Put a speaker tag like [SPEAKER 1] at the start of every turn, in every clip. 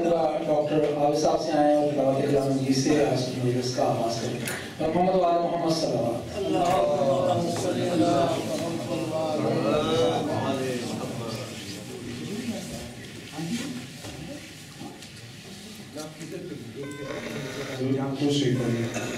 [SPEAKER 1] کروں گا ڈاکٹر عابد صاحب سے آئے ہیں اور دعوت اسلام جی سے آج کی مجلس کا آغاز کریں محمد وال محمد صلی اللہ علیہ
[SPEAKER 2] وسلم۔ کو شیئر کریے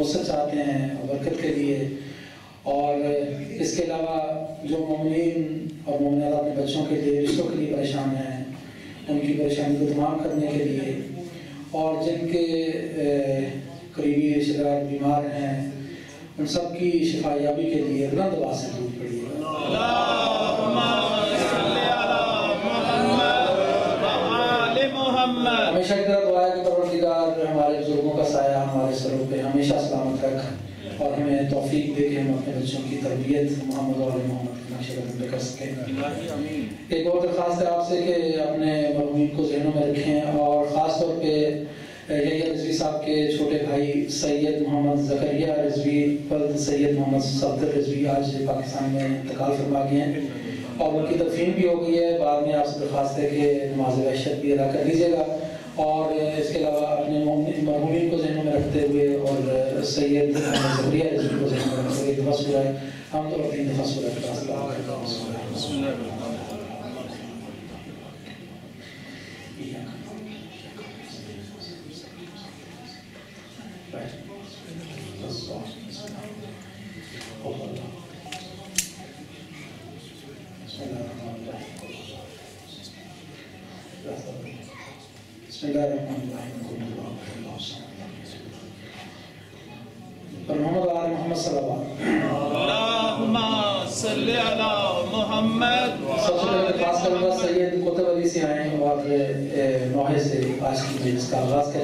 [SPEAKER 3] پروپوزل آتے ہیں برکت کے لیے اور اس کے علاوہ جو مومنین اور مومنات اپنے بچوں کے لیے، رشتوں کے لیے پریشان ہیں، ان کی پریشانی کو تمام کرنے کے لیے اور جن کے قریبی رشتہ دار بیمار ہیں، ان سب کی شفا یابی کے لیے بلند باسل یہ کہ ہم اپنے بچوں کی تربیت محمد اور محمد کی نقش قدم پہ کر سکیں ایک اور درخواست ہے آپ سے کہ اپنے مرحومین کو ذہنوں میں رکھیں اور خاص طور پہ یحییٰ رضوی صاحب کے چھوٹے بھائی سید محمد زکریہ رضوی پلد سید محمد صدر رضوی آج پاکستان میں انتقال فرما گئے ہیں اور ان کی تدفین بھی ہو گئی ہے بعد میں آپ سے درخواست ہے کہ نماز وحشت بھی ادا کر دیجیے گا۔ اور اس کے علاوہ اپنے مرحومین کو ذہنوں میں رکھتے ہوئے اور سید ذکریہ کو ذہنوں میں رکھتے ہوئے دفاع سرائے ہم تو
[SPEAKER 4] اپنی دفاع سرائے بسم Carrasca,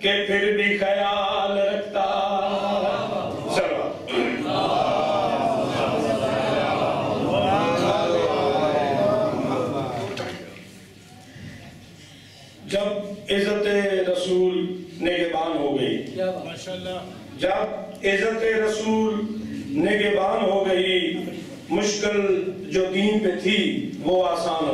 [SPEAKER 4] کہ پھر بھی خیال رکھتا۔ جب عزت رسول نگبان ہو گئی۔ جب عزت رسول نگبان ہو گئی، مشکل جو دین پہ تھی، وہ آسان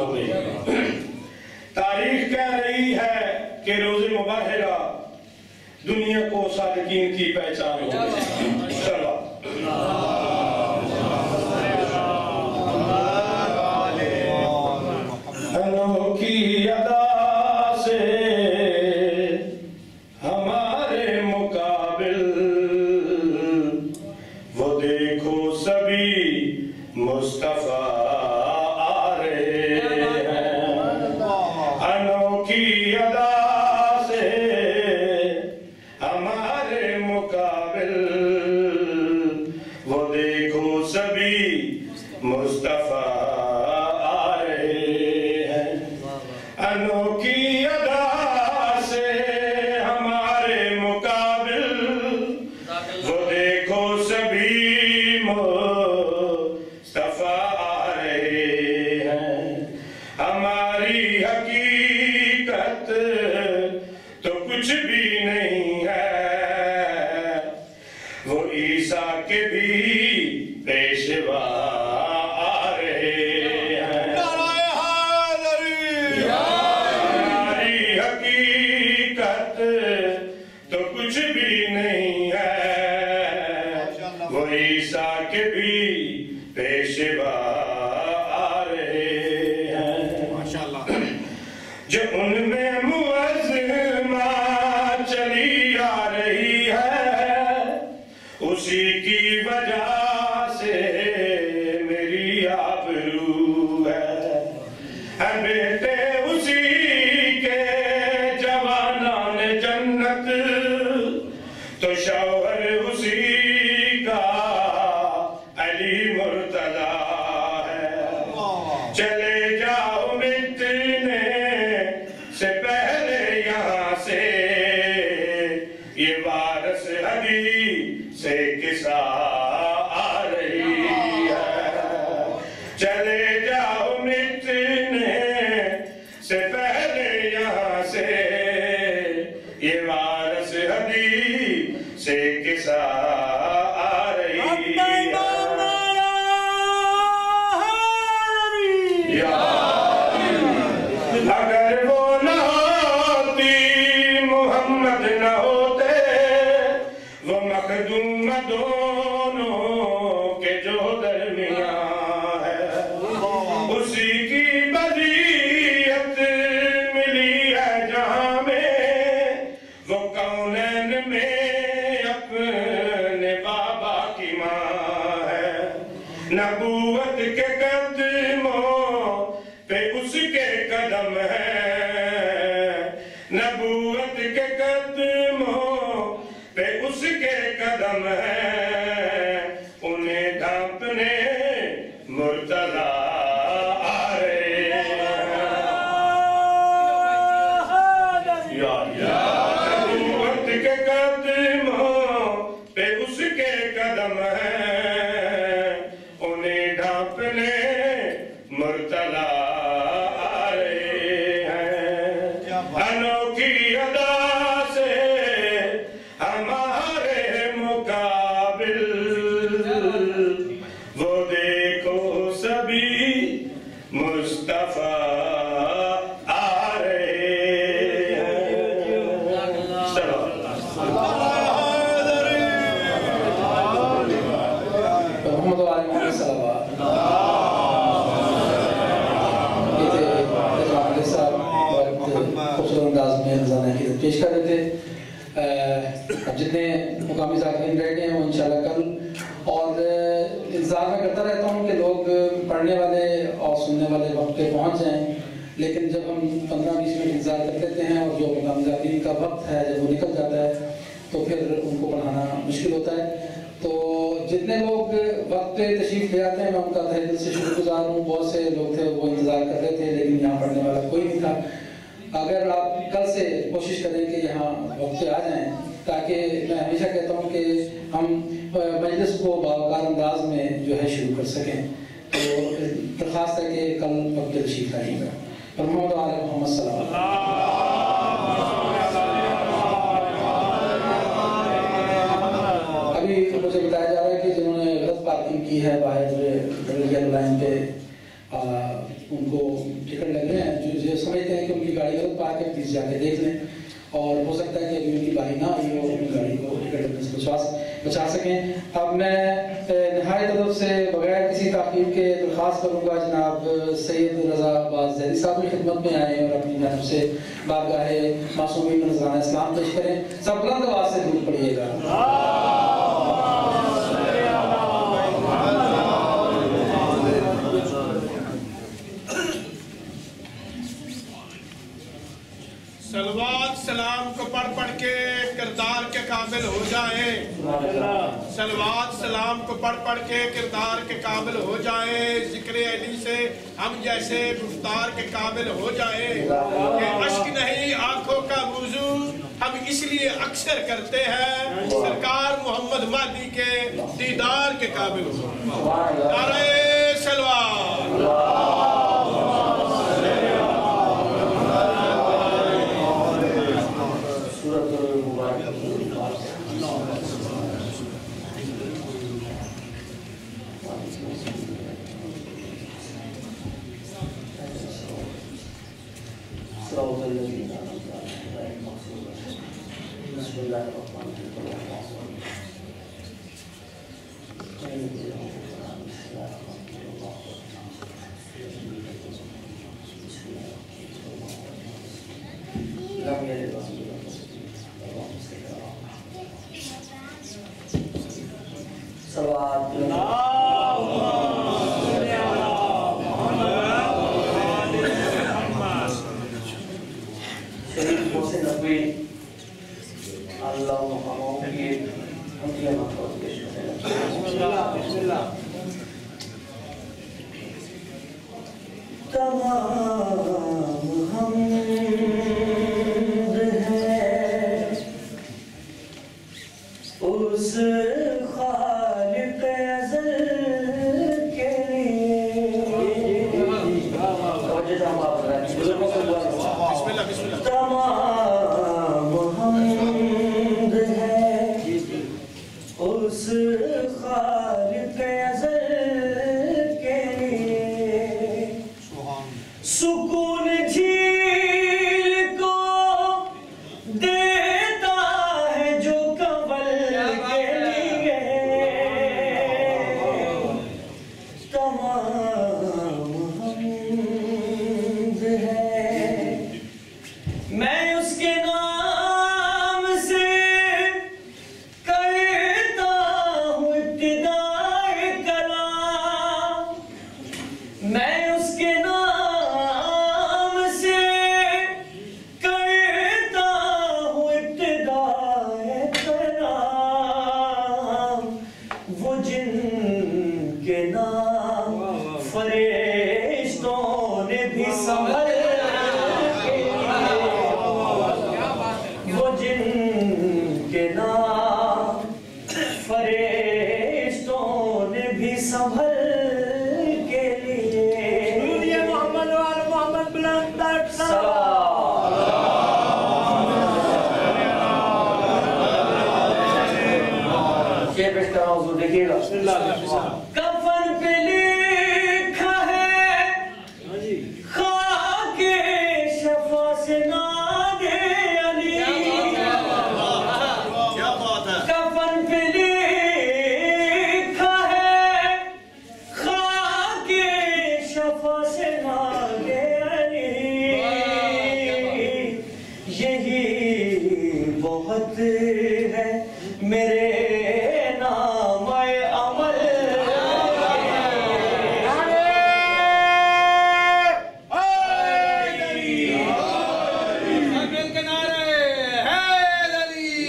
[SPEAKER 5] Good. وقت پہ تشریف لے آتے ہیں، میں ان کا تہ دل سے شکر گزار ہوں۔ بہت سے لوگ تھے، وہ انتظار کر رہے تھے، لیکن یہاں پڑھنے والا کوئی نہیں تھا۔ اگر آپ کل سے کوشش کریں کہ یہاں وقت پہ آ جائیں، تاکہ میں ہمیشہ کہتا ہوں کہ ہم مجلس کو باوقار انداز میں جو ہے شروع کر سکیں۔ تو درخواست ہے کہ کل وقت تشریف لائیے گا محمد علیہ محمد صلی اللہ علیہ ابھی مجھے بتایا جا رہا ہے کہ جنہوں نے غلط پارکنگ کی ہے باہر یلو لائن پہ ان کو ٹکٹ لگ رہے ہیں۔ جو جو سمجھتے ہیں کہ ان کی گاڑی غلط پارک ہے، پلیز جا کے دیکھ لیں۔ اور ہو سکتا ہے کہ ابھی ان کی باری نہ آئی ہو اپنی گاڑی کو ٹکٹ لگنے سے بچا بچا سکیں۔ اب میں نہایت ادب سے بغیر کسی تاخیر کے درخواست کروں گا، جناب سید رضا عباس زیدی صاحب کی خدمت میں آئیں اور اپنی جانب سے بارگاہ معصومین نذرانہ اسلام پیش کریں۔ سب بلند آواز سے دور پڑیے گا
[SPEAKER 6] سلوات سلام کو پڑھ پڑھ کے کردار کے قابل ہو جائیں سلوات سلام کو پڑھ پڑھ کے کردار کے قابل ہو جائیں ذکر علی سے ہم جیسے گفتار کے قابل ہو جائیں کہ اشک نہیں، آنکھوں کا موضوع ہم اس لیے اکثر کرتے ہیں۔ سرکار محمد مہدی کے دیدار کے قابل ہو۔ جائیں نعرہ سلوات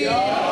[SPEAKER 7] علی یہی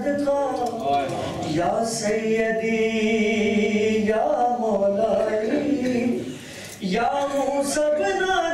[SPEAKER 7] صدقہ یا سیدی یا مولائی یا موسیٰ بن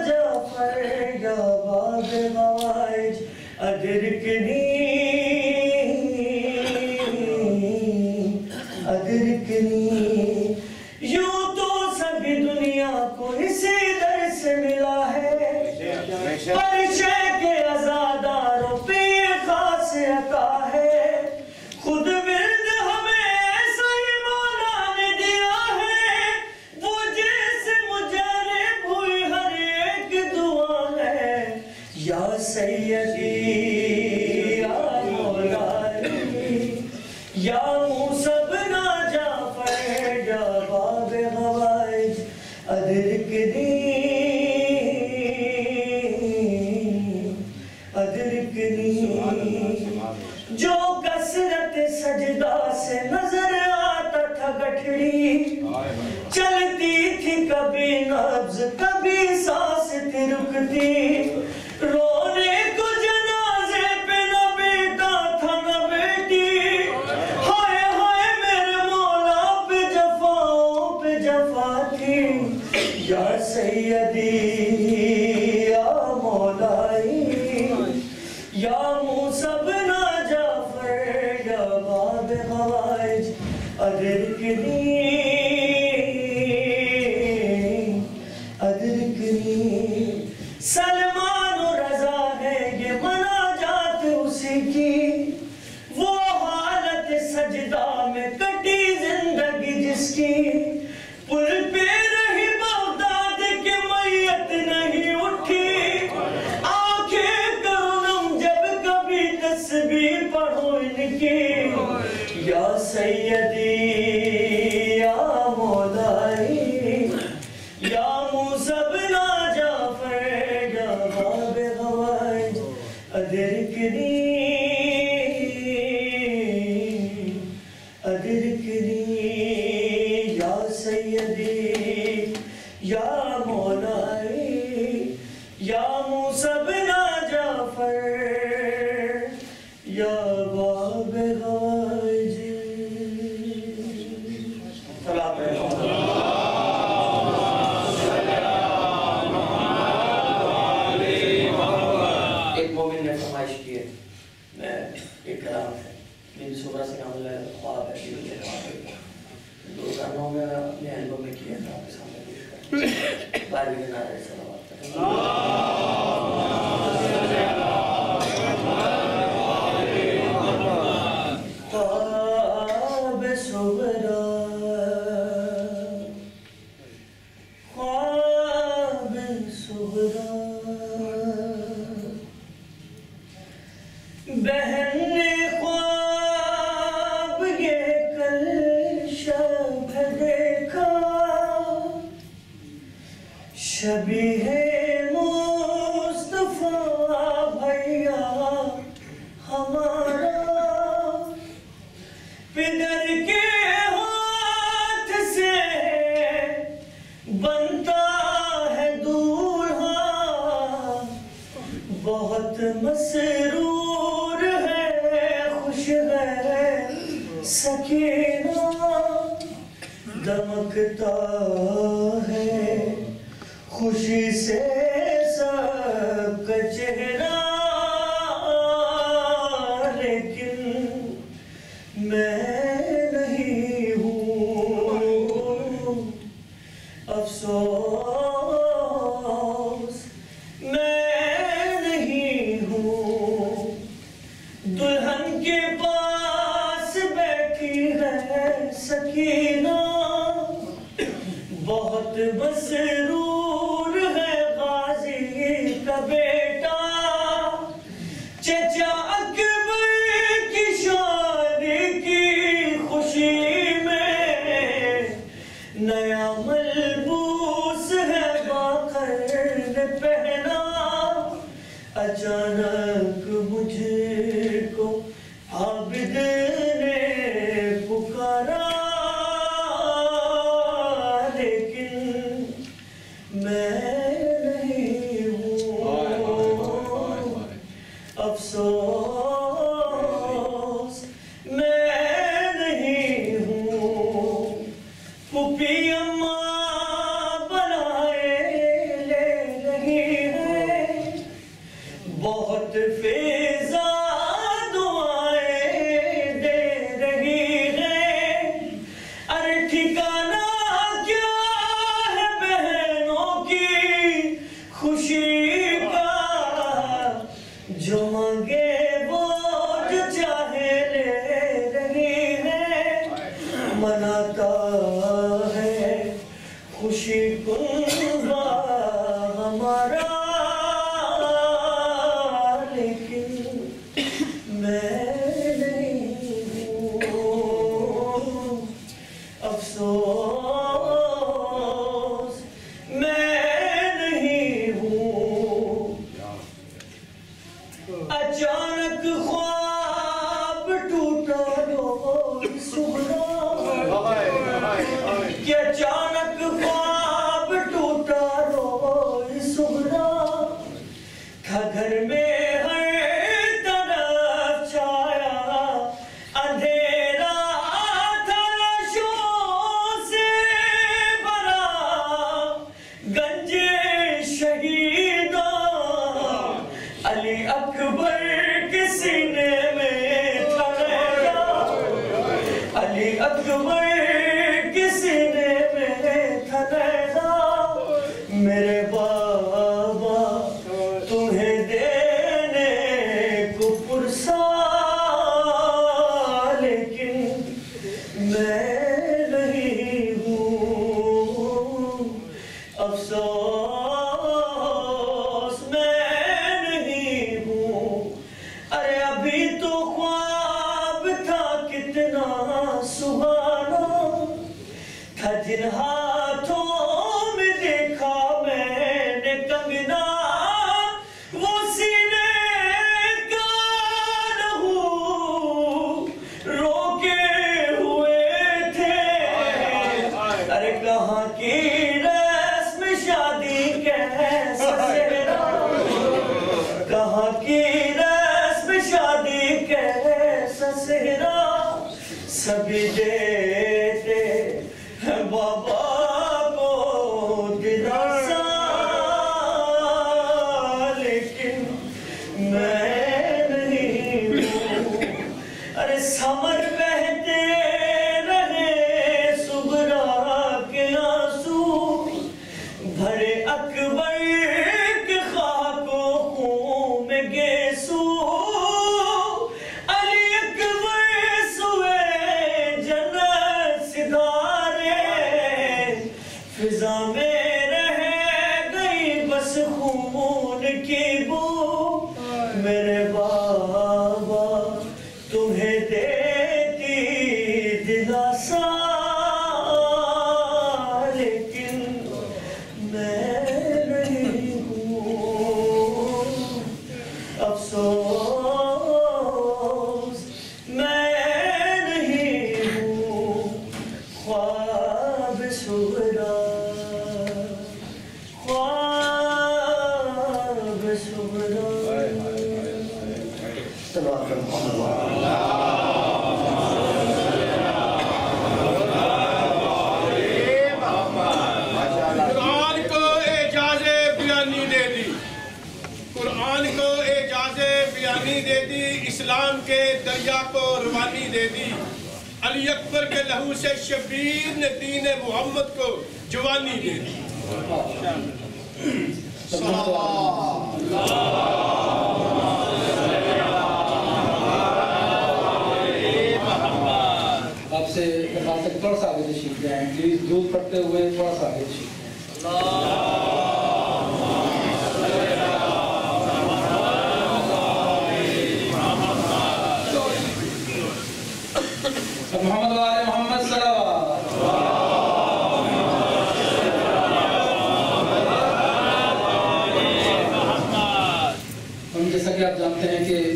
[SPEAKER 1] آپ جانتے ہیں کہ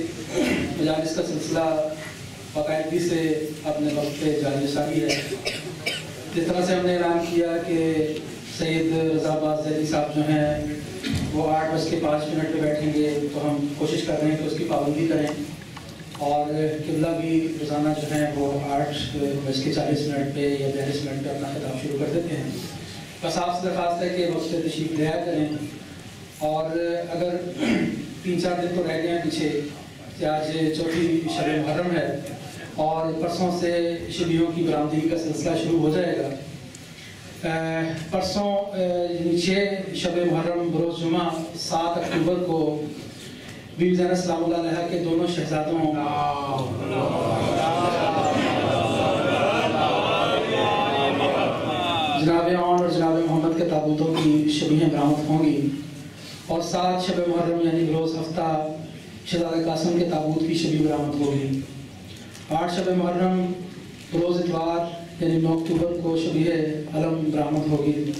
[SPEAKER 1] مجالس کا سلسلہ باقاعدگی سے اپنے وقت پہ جاری ساری ہے۔ جس طرح سے ہم نے اعلان کیا کہ سید رضا باز زیدی صاحب جو ہیں، وہ آٹھ بج کے پانچ منٹ پہ بیٹھیں گے، تو ہم کوشش کر رہے ہیں کہ اس کی پابندی کریں۔ اور قبلہ بھی روزانہ جو ہیں، وہ آٹھ بج کے چالیس منٹ پہ یا بیالیس منٹ پہ اپنا خطاب شروع کر دیتے ہیں۔ بس آپ سے درخواست ہے کہ وقت پہ تشریف لیا کریں۔ اور اگر تین چار دن تو رہ گئے ہیں پیچھے کہ آج چوتھی شب محرم ہے اور پرسوں سے شبیوں کی برآمدگی کا سلسلہ شروع ہو جائے گا۔ پرسوں چھ شب محرم بروز جمعہ، سات اکتوبر کو بی زین السلام اللہ علیہ کے دونوں شہزادوں جناب عون اور جناب محمد کے تابوتوں کی شبیہیں برآمد ہوں گی۔ اور سات شب محرم یعنی بروز ہفتہ شہزادہ قاسم کے تابوت کی شبی برآمد ہوگی۔ آٹھ شب محرم بروز اتوار یعنی نو اکتوبر کو شبیہ علم برآمد ہوگی۔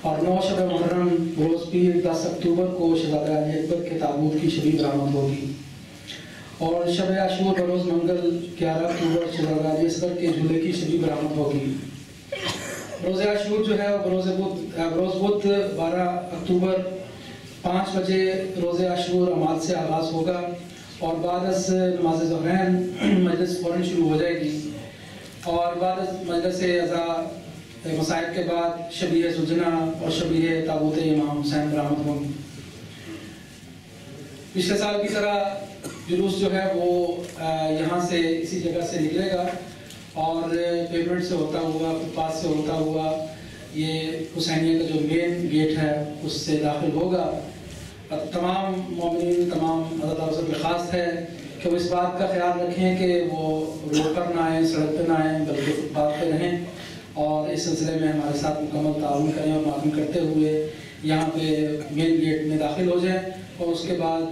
[SPEAKER 1] اور نو شب محرم بروز پیر دس اکتوبر کو شہزادہ علی اکبر کے تابوت کی شبی برآمد ہوگی۔ اور شب عاشور بروز منگل گیارہ اکتوبر شہزادہ علی اصغر کے جھولے کی شبی برآمد ہوگی۔ روز عاشور جو ہے بروز بدھ بروز بدھ بارہ اکتوبر پانچ بجے روز عاشور عمال سے آغاز ہوگا اور بعد از نماز ظہرین مجلس فوراً شروع ہو جائے گی اور بعد از مجلس ازا مسائل کے بعد شبیہ سجنا اور شبیہ تابوت امام حسین برآمد ہوں گی۔ پچھلے سال کی طرح جلوس جو ہے وہ یہاں سے اسی جگہ سے نکلے گا اور پیمنٹ سے ہوتا ہوا، فٹ پاتھ سے ہوتا ہوا یہ حسینیہ کا جو مین گیٹ ہے، اس سے داخل ہوگا۔ تمام مومنین، تمام اللہ سے درخواست ہے کہ وہ اس بات کا خیال رکھیں کہ وہ روڈ پر نہ آئیں، سڑک پہ نہ آئیں، بلکہ فٹ پاتھ پہ رہیں۔ اور اس سلسلے میں ہمارے ساتھ مکمل تعاون کریں اور معلوم کرتے ہوئے یہاں پہ مین گیٹ میں داخل ہو جائیں۔ اور اس کے بعد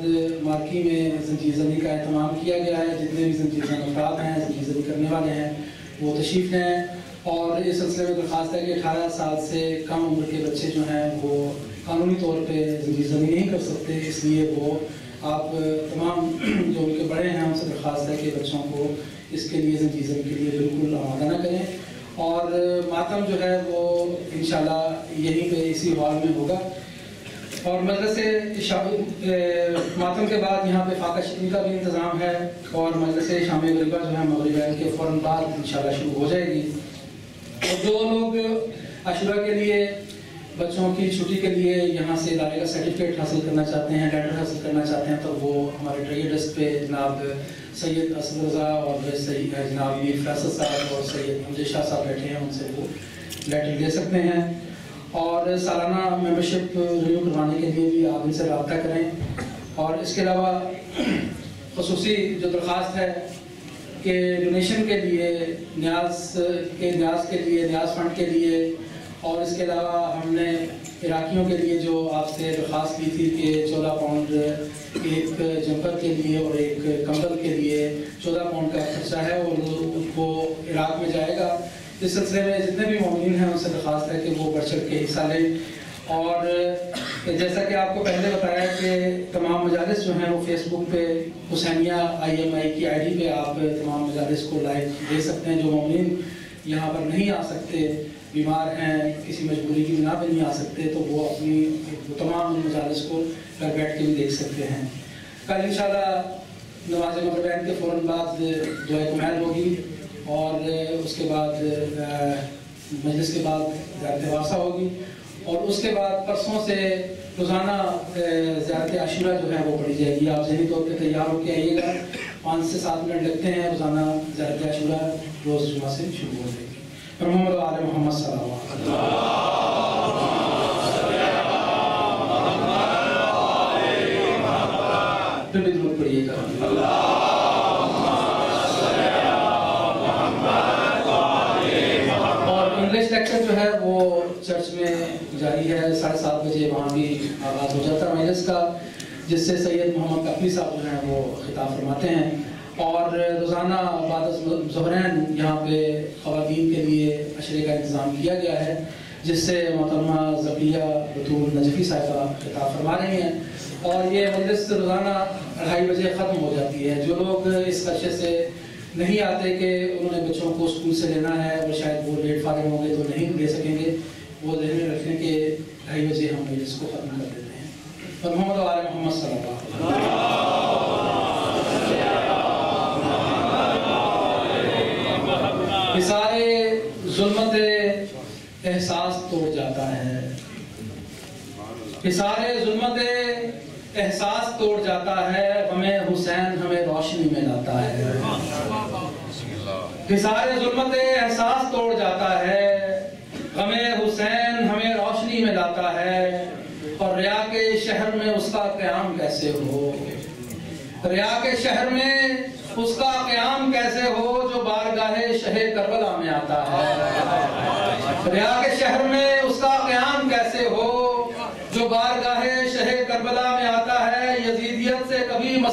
[SPEAKER 1] مارکی میں زنجیر زنی کا اہتمام کیا گیا ہے۔ جتنے بھی زنجیر زن افراد ہیں زنجیر زنی کرنے والے ہیں، وہ تشریف لیں۔ اور اس سلسلے میں درخواست ہے کہ اٹھارہ سال سے کم عمر کے بچے جو ہیں وہ قانونی طور پہ زنجیر نہیں کر سکتے، اس لیے وہ آپ تمام جو ان کے بڑے ہیں، ان سے درخواست ہے کہ بچوں کو اس کے لیے زنجیر زنی کے لیے بالکل آمادہ نہ کریں۔ اور ماتم جو ہے، وہ انشاءاللہ یہیں پہ اسی ہال میں ہوگا۔ اور مجلس شام ماتم کے بعد یہاں پہ فاقہ شکنی کا بھی انتظام ہے۔ اور مجلس شام غریبہ جو ہے مغربین کے فوراً بعد انشاءاللہ شروع ہو جائے گی۔ اور جو لوگ عشورہ کے لیے بچوں کی چھٹی کے لیے یہاں سے ادارے کا سرٹیفکیٹ حاصل کرنا چاہتے ہیں لیٹر حاصل کرنا چاہتے ہیں، تو وہ ہمارے ٹریڈ ڈیسک پہ جناب سید اسد رضا اور سید جناب میر فیصل صاحب اور سید امجد شاہ صاحب بیٹھے ہیں، ان سے وہ لیٹر دے سکتے ہیں۔ اور سالانہ ممبرشپ ریویو کروانے کے لیے بھی آپ ان سے رابطہ کریں۔ اور اس کے علاوہ خصوصی جو درخواست ہے کہ ڈونیشن کے لیے، نیاز کے نیاز کے لیے، نیاز فنڈ کے لیے اور اس کے علاوہ ہم نے عراقیوں کے لیے جو آپ سے درخواست کی تھی کہ چودہ پاؤنڈ ایک جمپر کے لیے اور ایک کمبل کے لیے چودہ پاؤنڈ کا خرچہ ہے اور وہ عراق میں جائے گا۔ اس سلسلے میں جتنے بھی مومنین ہیں، ان سے درخواست ہے کہ وہ بڑھ چڑھ کے حصہ لیں۔ اور جیسا کہ آپ کو پہلے بتایا کہ تمام مجالس جو ہیں، وہ فیس بک پہ، حسینیہ آئی ایم آئی کی آئی ڈی پہ آپ تمام مجالس کو لائک دے سکتے ہیں۔ جو مومنین یہاں پر نہیں آ سکتے بیمار ہیں، کسی مجبوری کی بنا پہ نہیں آ سکتے، تو وہ اپنی تمام مجالس کو گھر بیٹھ کے بھی دیکھ سکتے ہیں۔ کل انشاءاللہ نماز مغربین کے فوراً بعد دعائے کمیل ہوگی اور اس کے بعد مجلس کے بعد زیارت وارثہ ہوگی۔ اور اس کے بعد پرسوں سے روزانہ زیارت عاشورہ جو ہے وہ پڑھی جائے گی۔ آپ ذہنی طور پہ تیار ہو کے آئیے گا۔ پانچ سے سات منٹ لگتے ہیں روزانہ زیارت عاشورہ، روز جمعہ سے شروع ہو جائے گی محمد آل محمد صلی اللہ علیہ وسلم۔ پڑھیے گا۔ اور انگلش لیکچر جو ہے وہ چرچ میں جاری ہے۔ ساڑھے سات بجے وہاں بھی آغاز ہو جاتا ہے مجلس کا، جس سے سید محمد کفی صاحب جو ہیں وہ خطاب فرماتے ہیں۔ اور روزانہ بعد ظہرین یہاں پہ خواتین کے لیے اشرے کا انتظام کیا گیا ہے، جس سے محترمہ زبیہ بطول نجفی صاحبہ خطاب فرما رہی ہیں۔ اور یہ مجلس روزانہ اڑھائی بجے ختم ہو جاتی ہے۔ جو لوگ اس خدشے سے نہیں آتے کہ انہوں نے بچوں کو اسکول سے لینا ہے اور شاید وہ لیٹ فارغ ہوں گے تو نہیں لے سکیں گے۔ وہ ذہن میں رکھیں کہ ڈھائی بجے ہم مجلس کو ختم کر دیتے ہیں۔ اور محمد وال محمد صلی اللہ علیہ وسلم سارے ظلمت احساس توڑ جاتا ہے سارے ظلمت احساس توڑ جاتا ہے، ہمیں حسین، ہمیں روشنی میں لاتا ہے۔ سارے ظلمت احساس توڑ جاتا ہے، ہمیں حسین، ہمیں روشنی میں لاتا ہے۔ اور ریا کے شہر میں اس کا قیام کیسے ہو؟ ریا کے شہر میں اس کا قیام کیسے ہو جو بارگاہ شہ کربلا میں آتا ہے؟ ریا کے شہر میں اس کا قیام کیسے ہو جو بارگاہ شہ کربلا میں آتا ہے یزیدیت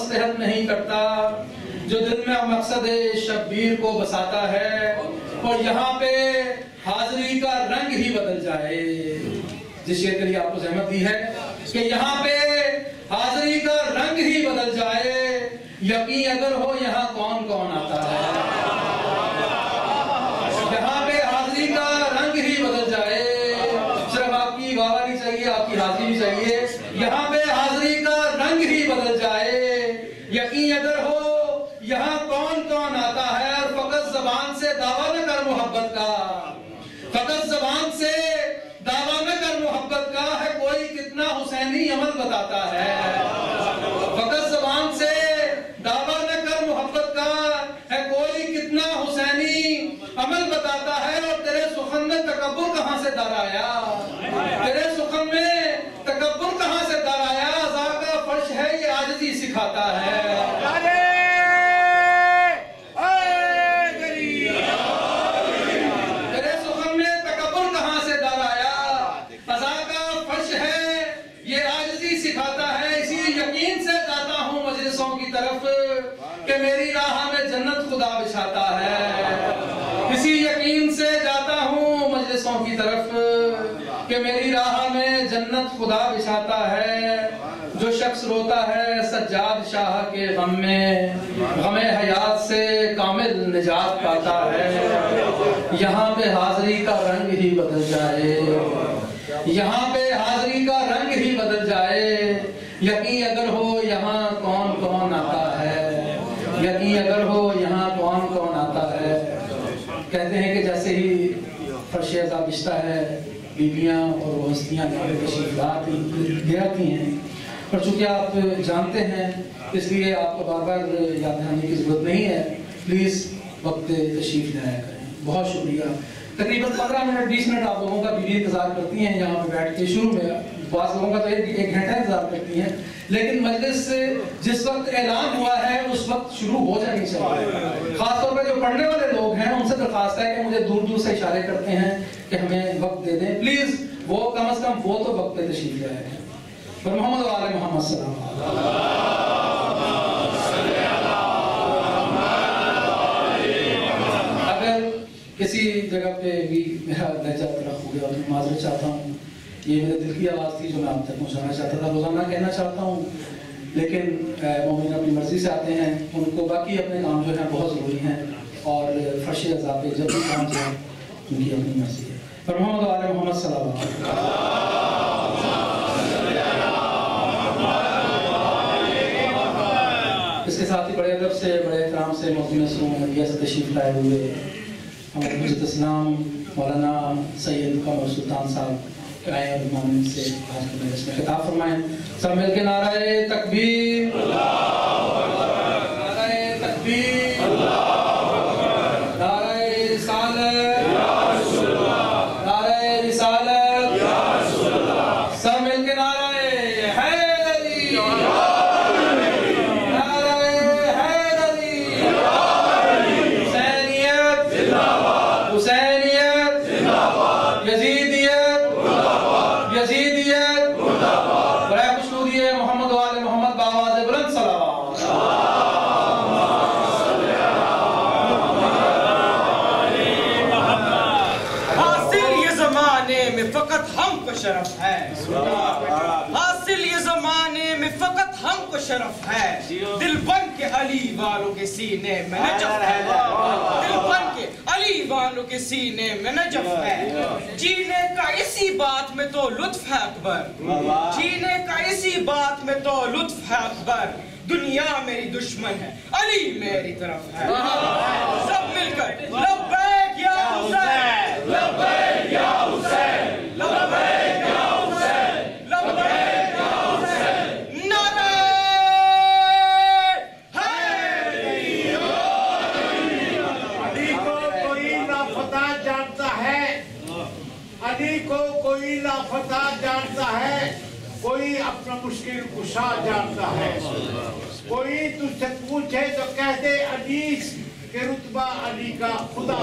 [SPEAKER 1] سے مصلحت نہیں کرتا، جو دل میں مقصد شبیر کو بساتا ہے اور یہاں پہ حاضری کا رنگ ہی بدل جائے۔ جس شیر کے لیے آپ کو زحمت دی ہے کہ یہاں پہ حاضری کا رنگ ہی بدل جائے۔ یقین اگر ہو یہاں کون کون آتا ہے یہاں پہ حاضری کا رنگ ہی بدل جائے صرف آپ کی واہ نہیں چاہیے آپ کی حاضری بھی چاہیے یہاں پہ حاضری کا رنگ ہی بدل جائے یقین اگر ہو یہاں کون کون آتا ہے اور فقط زبان سے دعویٰ نہ کر محبت کا فقط زبان سے دعویٰ نہ کر محبت کا ہے کوئی ذہنی عمل بتاتا ہے۔ فقط زبان سے دعویٰ نہ کر محبت کا ہے کوئی کتنا حسینی عمل بتاتا ہے اور تیرے سخن میں تکبر کہاں سے در آیا؟ تیرے سخن میں تکبر کہاں سے در آیا؟ کا فرش ہے یہ آجزی سکھاتا ہے۔ جنت خدا بچھاتا ہے، جو شخص روتا ہے سجاد شاہ کے غم میں، غم حیات سے کامل نجات پاتا ہے۔ یہاں پہ حاضری کا رنگ ہی بدل جائے۔ یہاں پہ حاضری کا رنگ ہی بدل جائے۔
[SPEAKER 8] یقین اگر ہو یہاں
[SPEAKER 1] کون کون آتا ہے۔ یقین اگر ہو یہاں کون کون آتا ہے۔ کہتے ہیں کہ جیسے ہی فرش عذاب ہے بیبیاں اور وہ ہستیاں تشریف لا لے کی ہیں۔ اور چونکہ آپ جانتے ہیں، اس لیے آپ کو بار بار یاد دہانی کی ضرورت نہیں ہے۔ پلیز وقت تشریف لایا کریں۔ بہت شکریہ۔ تقریباً پندرہ منٹ، بیس منٹ آپ لوگوں کا بیوی انتظار کرتی ہیں، یہاں پہ بیٹھ کے شروع میں۔ بعض لوگوں کا تو ایک گھنٹہ
[SPEAKER 9] انتظار کرتی ہیں۔ لیکن مجلس سے جس وقت اعلان ہوا ہے، اس وقت شروع ہو جانی چاہیے خاص طور پہ جو پڑھنے والے لوگ ہیں، ان سے درخواست ہے کہ
[SPEAKER 8] مجھے دور دور سے
[SPEAKER 10] اشارے کرتے ہیں کہ ہمیں وقت دے دیں۔ پلیز، وہ کم از کم وہ تو وقت پہ تشریف لے آئے پر محمد وآل محمد السلام علیہ کسی جگہ پہ بھی میرا لہجہ خراب ہو گیا میں معذرت چاہتا ہوں یہ میرے دل کی آواز تھی جو میں آپ تک پہنچانا چاہتا تھا روزانہ کہنا چاہتا ہوں، لیکن مومن اپنی مرضی سے آتے ہیں، ان کو باقی اپنے کام جو ہیں بہت ضروری ہیں اور فرش عذاب پہ جب بھی کام جو ان کی اپنی مرضی ہے۔ پر محمد علیہ محمد صلی اللہ علیہ اس کے ساتھ ہی بڑے ادب سے، بڑے احترام سے موسم مسلم یا سے تشریف لائے ہوئے ہمارے مجد اسلام مولانا سید قمر سلطان صاحب۔ کرائے اور معامل سے، آج کے مجلس میں خطاب فرمائیں سب مل کے نعرہ تکبیر۔ اللہ شرف ہے۔ حاصل یہ زمانے میں فقط ہم کو شرف ہے۔ دل بن کے علی والوں کے سینے میں
[SPEAKER 11] نجف ہے۔
[SPEAKER 10] دل بن کے علی والوں کے سینے میں نجف ہے۔ جینے کا اسی بات میں تو لطف ہے اکبر۔ جینے کا اسی بات میں تو لطف ہے اکبر۔ دنیا میری دشمن ہے، علی میری طرف ہے۔ سب مل کر لبیک
[SPEAKER 11] یا حسین۔ لبیک۔ فساد
[SPEAKER 10] جانتا ہے، کوئی اپنا مشکل کشا جانتا ہے۔ کوئی تجھ سے پوچھے تو کہہ دے عدیس کہ رتبہ علی کا خدا۔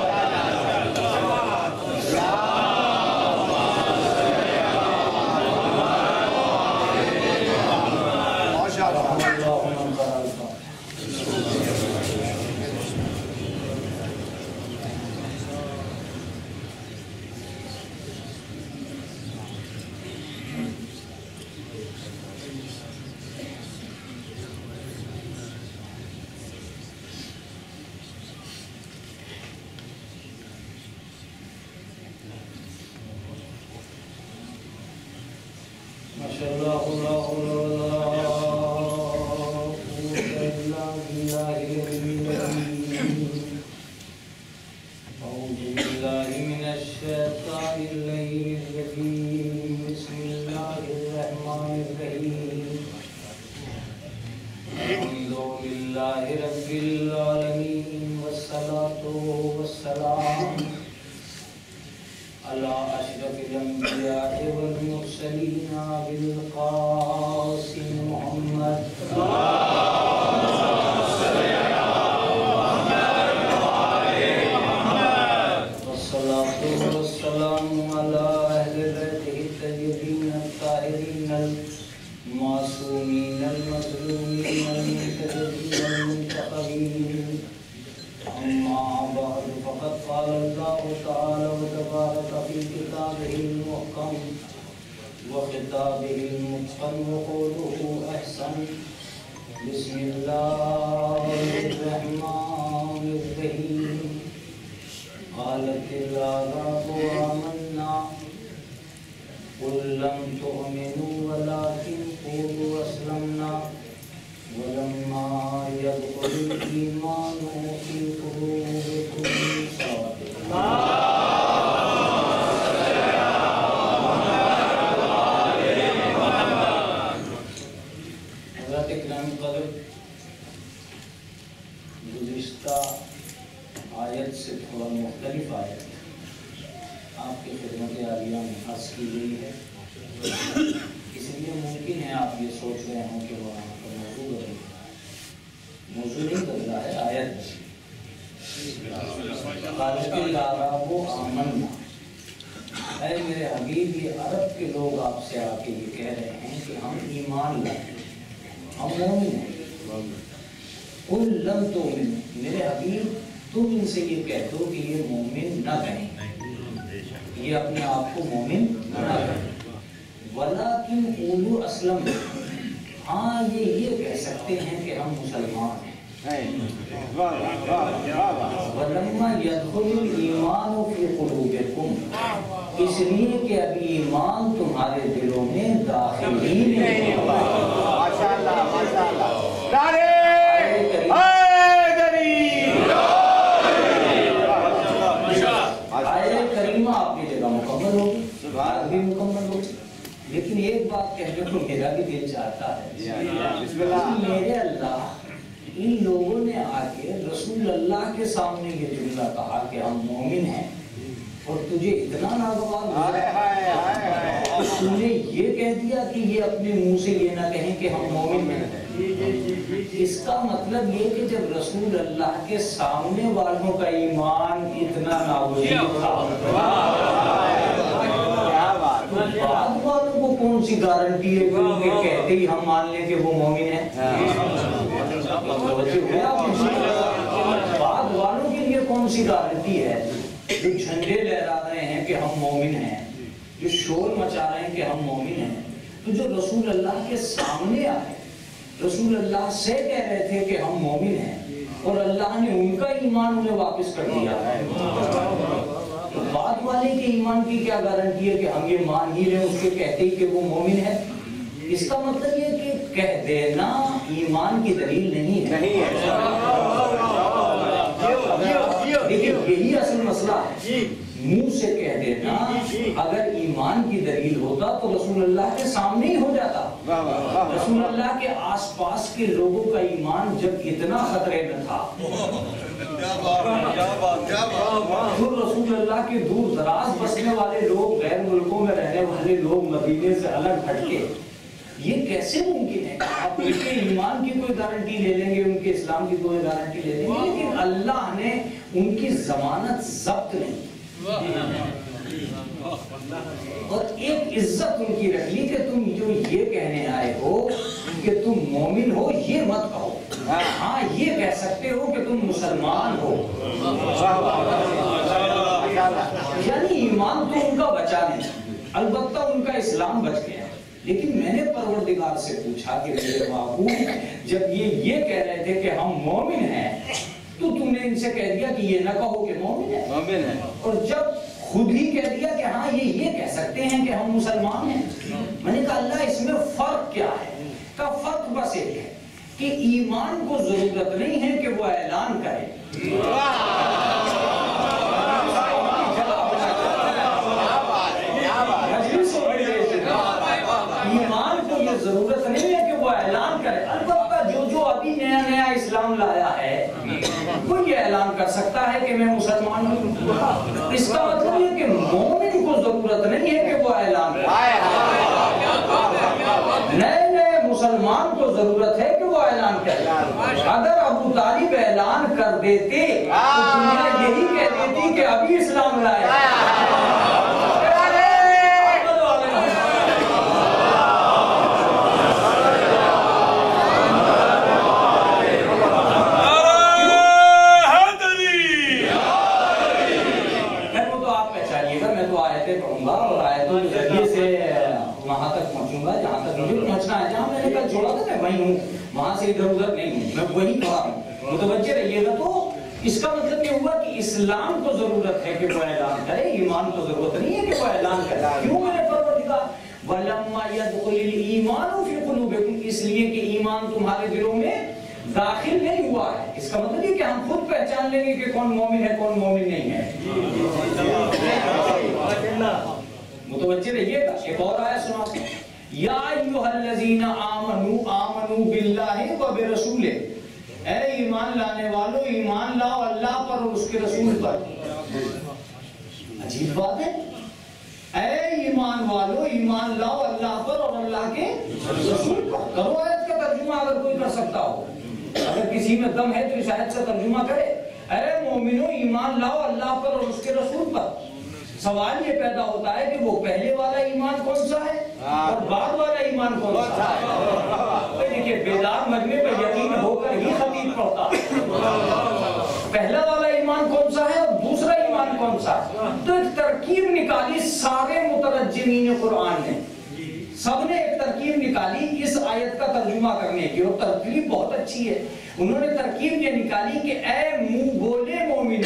[SPEAKER 10] والوں کو کون سی گارنٹی ہے؟ کہ ان کہتے ہی ہم مان لیں کہ وہ مومن ہیں بعد والوں کے لیے کون سی گارنٹی ہے جو جھنڈے لہرا رہے ہیں کہ ہم مومن ہیں جو شور مچا رہے ہیں کہ ہم مومن ہیں تو جو رسول اللہ کے سامنے آئے رسول اللہ سے کہہ رہے تھے کہ ہم مومن ہیں اور اللہ نے ان کا ایمان انہیں واپس کر دیا تو بعد والے کے ایمان کی کیا گارنٹی ہے کہ ہم یہ مان ہی رہے اس کے کہتے ہی کہ وہ مومن ہے۔ اس کا مطلب یہ کہ کہہ دینا ایمان کی دلیل نہیں ہے۔
[SPEAKER 11] نہیں ہے۔
[SPEAKER 10] لیکن یہی اصل مسئلہ ہے۔ منہ سے کہہ دینا اگر ایمان کی دلیل ہوتا تو رسول اللہ کے سامنے ہی ہو جاتا۔ رسول اللہ کے آس پاس کے لوگوں کا ایمان جب اتنا خطرے میں تھا۔ تو رسول اللہ کے دور دراز بسنے والے لوگ غیر ملکوں میں رہنے والے لوگ مدینے سے الگ ہٹ کے یہ کیسے ممکن ہے؟ آپ ان کے ایمان کی کوئی گارنٹی لے لیں گے ان کے اسلام کی کوئی گارنٹی لے لیں گے؟ لیکن اللہ نے ان کی ضمانت ضبط نہیں۔ اور ایک عزت ان کی رکھ لی کہ تم جو یہ کہنے آئے ہو کہ تم مومن ہو، یہ مت کہو۔ ہاں یہ کہہ سکتے ہو کہ تم مسلمان ہو۔ یعنی ایمان تو ان کا بچا نہیں البتہ ان کا اسلام بچ گیا۔ لیکن میں نے پروردگار سے پوچھا کہ میرے بابو جب یہ یہ کہہ رہے تھے کہ ہم مومن ہیں تو تم نے ان سے کہہ دیا کہ یہ نہ کہو کہ مومن ہے۔
[SPEAKER 11] مومن ہے۔
[SPEAKER 10] اور جب خود ہی کہہ دیا کہ ہاں یہ یہ کہہ سکتے ہیں کہ ہم مسلمان ہیں۔ میں نے کہا اللہ اس میں فرق کیا ہے؟ کا فرق بس ایک ہے کہ ایمان کو ضرورت نہیں ہے کہ وہ اعلان کرے۔ ایمان کو یہ ضرورت نہیں ہے کہ وہ اعلان کرے۔ البتہ جو جو ابھی نیا نیا اسلام لایا ہے وہ یہ اعلان کر سکتا ہے کہ میں مسلمان ہوں۔ اس کا مطلب یہ کہ مومن کو ضرورت نہیں ہے کہ وہ اعلان کرے۔ نئے نئے مسلمان کو ضرورت ہے کہ وہ اعلان کرے۔ اگر ابو طالب اعلان کر دیتے تو دنیا یہی کہہ دیتی کہ ابھی اسلام لایا میں وہ تو آپ پہچانیے گا میں تو آیتیں پڑھوں گا اور آیتوں کے ذریعے سے وہاں تک پہنچوں گا جہاں تک مجھے پہنچنا ہے جہاں میں نے کل چھوڑا تھا میں وہیں ہوں وہاں سے ادھر ادھر نہیں ہوں میں وہیں کھڑا ہوں متوجہ رہیے گا تو اس کا مطلب یہ ہوا کہ اسلام کو ضرورت ہے کہ وہ اعلان کرے ایمان کو ضرورت نہیں ہے کہ وہ اعلان کرے۔ کیوں میں نے پروردگار؟ وَلَمَّا يَدْخُلِ الْإِيمَانُ فِي قُلُوبِكُمْ اس لیے کہ ایمان تمہارے دلوں میں داخل نہیں ہوا ہے۔ اس کا مطلب یہ کہ ہم خود پہچان لیں گے کہ کون مومن ہے کون مومن نہیں ہے۔ متوجہ رہیے گا ایک اور سناتے ہیں یا ایوہ الذین آمنوا آمنوا باللہ و برسولہ۔ اے ایمان لانے والو، ایمان لاؤ اللہ پر اور اس کے رسول پر۔ عجیب بات ہے۔ اے ایمان والو، ایمان لاؤ اللہ پر اور اللہ کے رسول پر۔ کرو آیت کا ترجمہ اگر کوئی کر سکتا ہو۔ اگر کسی میں دم ہے تو اس آیت سے ترجمہ کرے۔ اے مومنو، ایمان لاؤ اللہ پر اور اس کے رسول پر۔ سوال یہ پیدا ہوتا ہے کہ وہ پہلے والا ایمان کون سا ہے اور بعد والا ایمان کون سا ہے؟ بھئی دیکھیں بیدار مجمع پر یقین ہو کر ہی خطیب پڑھتا پہلا والا ایمان کون سا ہے اور دوسرا ایمان کون سا؟ ہے تو ایک ترکیب نکالی سارے مترجمین قرآن نے۔ سب نے ایک ترکیب نکالی اس آیت کا ترجمہ کرنے کی۔ اور ترکیب بہت اچھی ہے۔ انہوں نے ترکیب یہ نکالی کہ اے منہ بولے مومن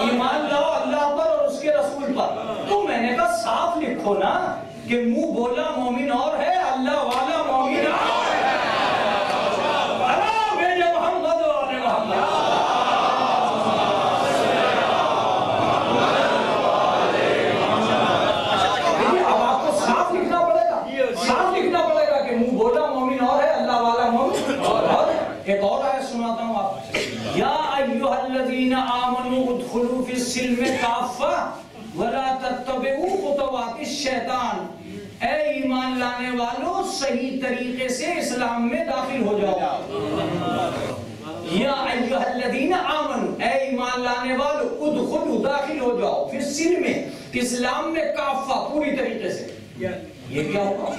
[SPEAKER 10] ایمان لاؤ اللہ پر اور اس کے رسول پر۔ تو میں نے کہا صاف لکھو نا کہ منہ بولا مومن اور ہے اللہ والا مومن اور اے ایمان لانے والو صحیح طریقے سے اسلام میں داخل ہو جاؤ۔ یا ایوہ الذین آمنوا، اے ایمان لانے والو، ادخلوا، داخل ہو جاؤ۔ پھر فی السلم اسلام میں کافہ پوری طریقے سے۔ یہ کیا ہوگا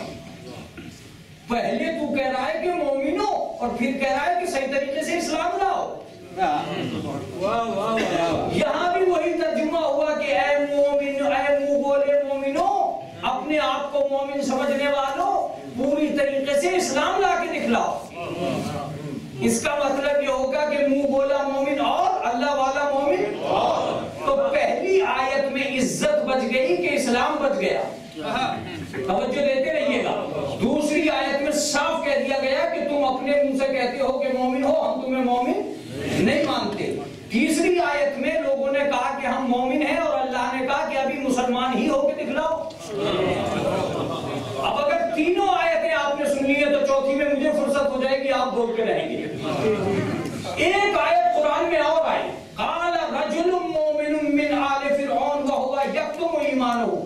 [SPEAKER 10] پہلے تو کہہ رہا ہے کہ مومنو، اور پھر کہہ رہا ہے کہ صحیح طریقے سے اسلام لاؤ۔ یہاں بھی وہی ترجمہ ہوا کہ اے مومن، اے منہ بولے مومنو، اپنے آپ کو مومن سمجھنے والوں پوری طریقے سے اسلام لا کے دکھلاؤ اس کا مطلب یہ ہوگا کہ منہ بولا مومن اور اللہ والا مومن تو پہلی آیت میں عزت بچ گئی کہ اسلام بچ گیا۔ توجہ دیتے رہیے گا۔ دوسری آیت میں صاف کہہ دیا گیا کہ تم اپنے منہ سے کہتے ہو کہ مومن ہو، ہم تمہیں مومن نہیں مانتے۔ تیسری آیت میں لوگوں نے کہا کہ ہم مومن ہیں اور اللہ نے کہا کہ ابھی مسلمان ہی ہو کے دکھلاؤ اب اگر تینوں آیتیں آپ نے سن لی ہیں تو چوتھی میں مجھے فرصت ہو جائے گی آپ بول کے رہیں گے ایک آیت قرآن میں اور آئی قال رجل مومن من آل فرعون وهو یکتم ایمانہ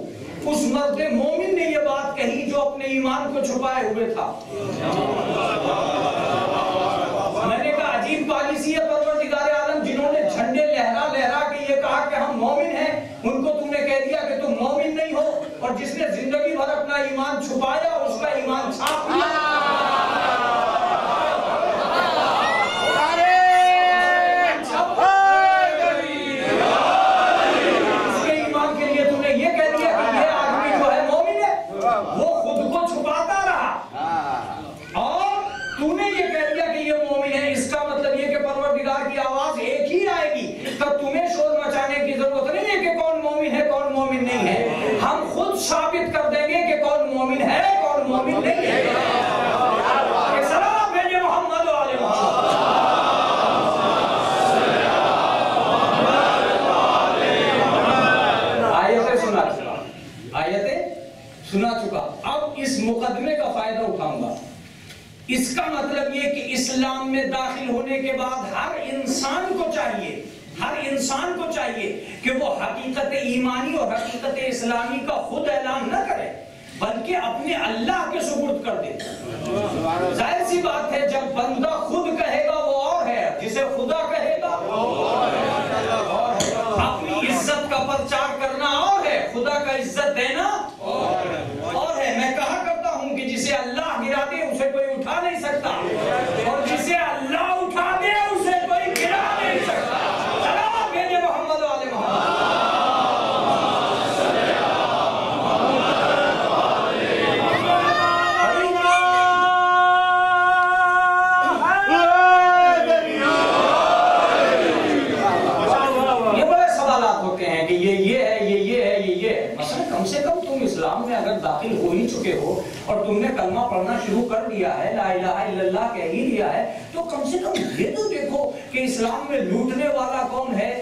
[SPEAKER 10] اس مرد مومن نے یہ بات کہی جو اپنے ایمان کو چھپائے ہوئے تھا۔ میں نے کہا، عجیب پالیسی ہے پروردگار عالم، جنہوں نے جھنڈے لہرا لہرا کے یہ کہا کہ ہم مومن ہیں۔ ان کو تم نے کہہ دیا کہ تم مومن نہیں ہو، اور جس نے زندگی بھر اپنا ایمان چھپایا، اس کا ایمان چھاپ لیا اس کے ایمان کے لیے تم نے یہ کہہ دیا کہ یہ آدمی جو ہے مومن ہے وہ خود کو چھپاتا رہا اور تو نے یہ کہہ دیا کہ یہ مومن ہے اس کا مطلب یہ کہ پروردگار کی آواز ایک ہی آئے گی تب تمہیں شور مچانے کی ضرورت نہیں ہے کہ کون مومن ہے کون مومن نہیں ہے ہم خود ثابت کر دیں گے کہ کون مومن ہے کون مومن نہیں ہے کہ سلام بھیجے محمد و آل محمد آیتیں سنا چکا آیتیں سنا چکا اب اس مقدمے کا فائدہ اٹھاؤں گا اس کا مطلب یہ کہ اسلام میں داخل ہونے کے بعد ہر انسان کو چاہیے ہر انسان کو چاہیے کہ وہ حقیقت ایمانی اور حقیقت اسلامی کا خود اعلان نہ کرے، بلکہ اپنے اللہ کے سپرد کر دے۔ ظاہر سی بات ہے، جب بندہ خود کہے گا، وہ اور ہے۔ جسے خدا کہے گا اپنی عزت کا پرچار کرنا اور ہے۔ خدا کا عزت دینا اور ہے میں کہا کرتا ہوں کہ جسے اللہ گرا دے اسے کوئی اٹھا نہیں سکتا اور جسے اللہ اٹھا دے اسے کوئی گرا نہیں سکتا سلام بھیجے محمد و آل محمد یہ بڑے سوالات ہوتے ہیں کہ یہ یہ ہے یہ یہ ہے یہ یہ ہے مثلا کم سے کم تم اسلام میں اگر داخل ہو ہی چکے ہو اور تم نے کلمہ پڑھنا شروع کر دیا ہے، لا الہ الا اللہ کہہ ہی لیا ہے، تو کم سے کم یہ تو دیکھو کہ اسلام میں لوٹنے والا کون ہے،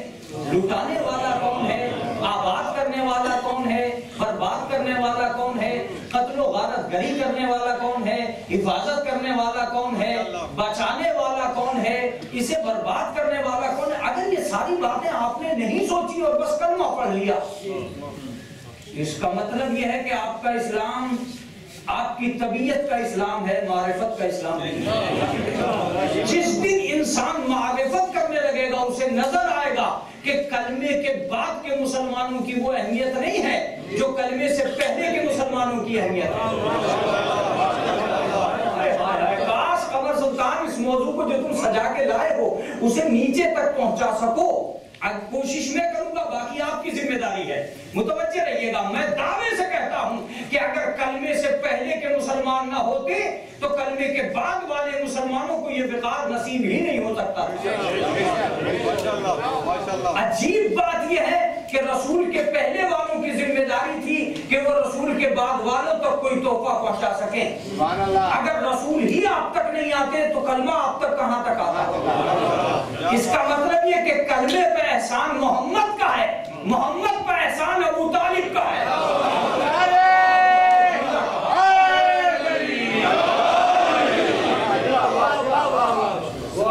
[SPEAKER 10] لوٹانے والا کون ہے، آباد کرنے والا کون ہے، برباد کرنے والا کون ہے، قتل و غارت گری کرنے والا کون ہے، حفاظت کرنے والا کون ہے، بچانے والا کون ہے، اسے برباد کرنے والا کون ہے؟ اگر یہ ساری باتیں آپ نے نہیں سوچی اور بس کلمہ پڑھ لیا، اس کا مطلب یہ ہے کہ آپ کا اسلام آپ کی طبیعت کا اسلام ہے، معرفت کا اسلام نہیں جس دن انسان معرفت کرنے لگے گا، اسے نظر آئے گا کہ کلمے کے بعد کے مسلمانوں کی وہ اہمیت نہیں ہے جو کلمے سے پہلے کے مسلمانوں کی اہمیت ہے۔ کاش قمر سلطان اس موضوع کو جو تم سجا کے لائے ہو، اسے نیچے تک پہنچا سکو۔ کوشش میں کروں گا باقی آپ کی ذمہ داری ہے۔ متوجہ رہیے گا میں دعوے سے کہتا ہوں کہ اگر کلمے سے پہلے کے مسلمان نہ ہوتے تو کلمے کے بعد والے مسلمانوں کو یہ وقار نصیب ہی نہیں ہو سکتا۔ عجیب بات یہ ہے کہ رسول کے پہلے والوں کی ذمہ داری تھی کہ وہ رسول کے بعد والوں تک کوئی تحفہ پہنچا سکیں۔ اگر رسول ہی آپ تک نہیں آتے تو کلمہ آپ تک کہاں تک آتا؟ اس کا مطلب یہ کہ کلمے پہ احسان محمد کا ہے محمد پہ احسان ابو طالب کا ہے۔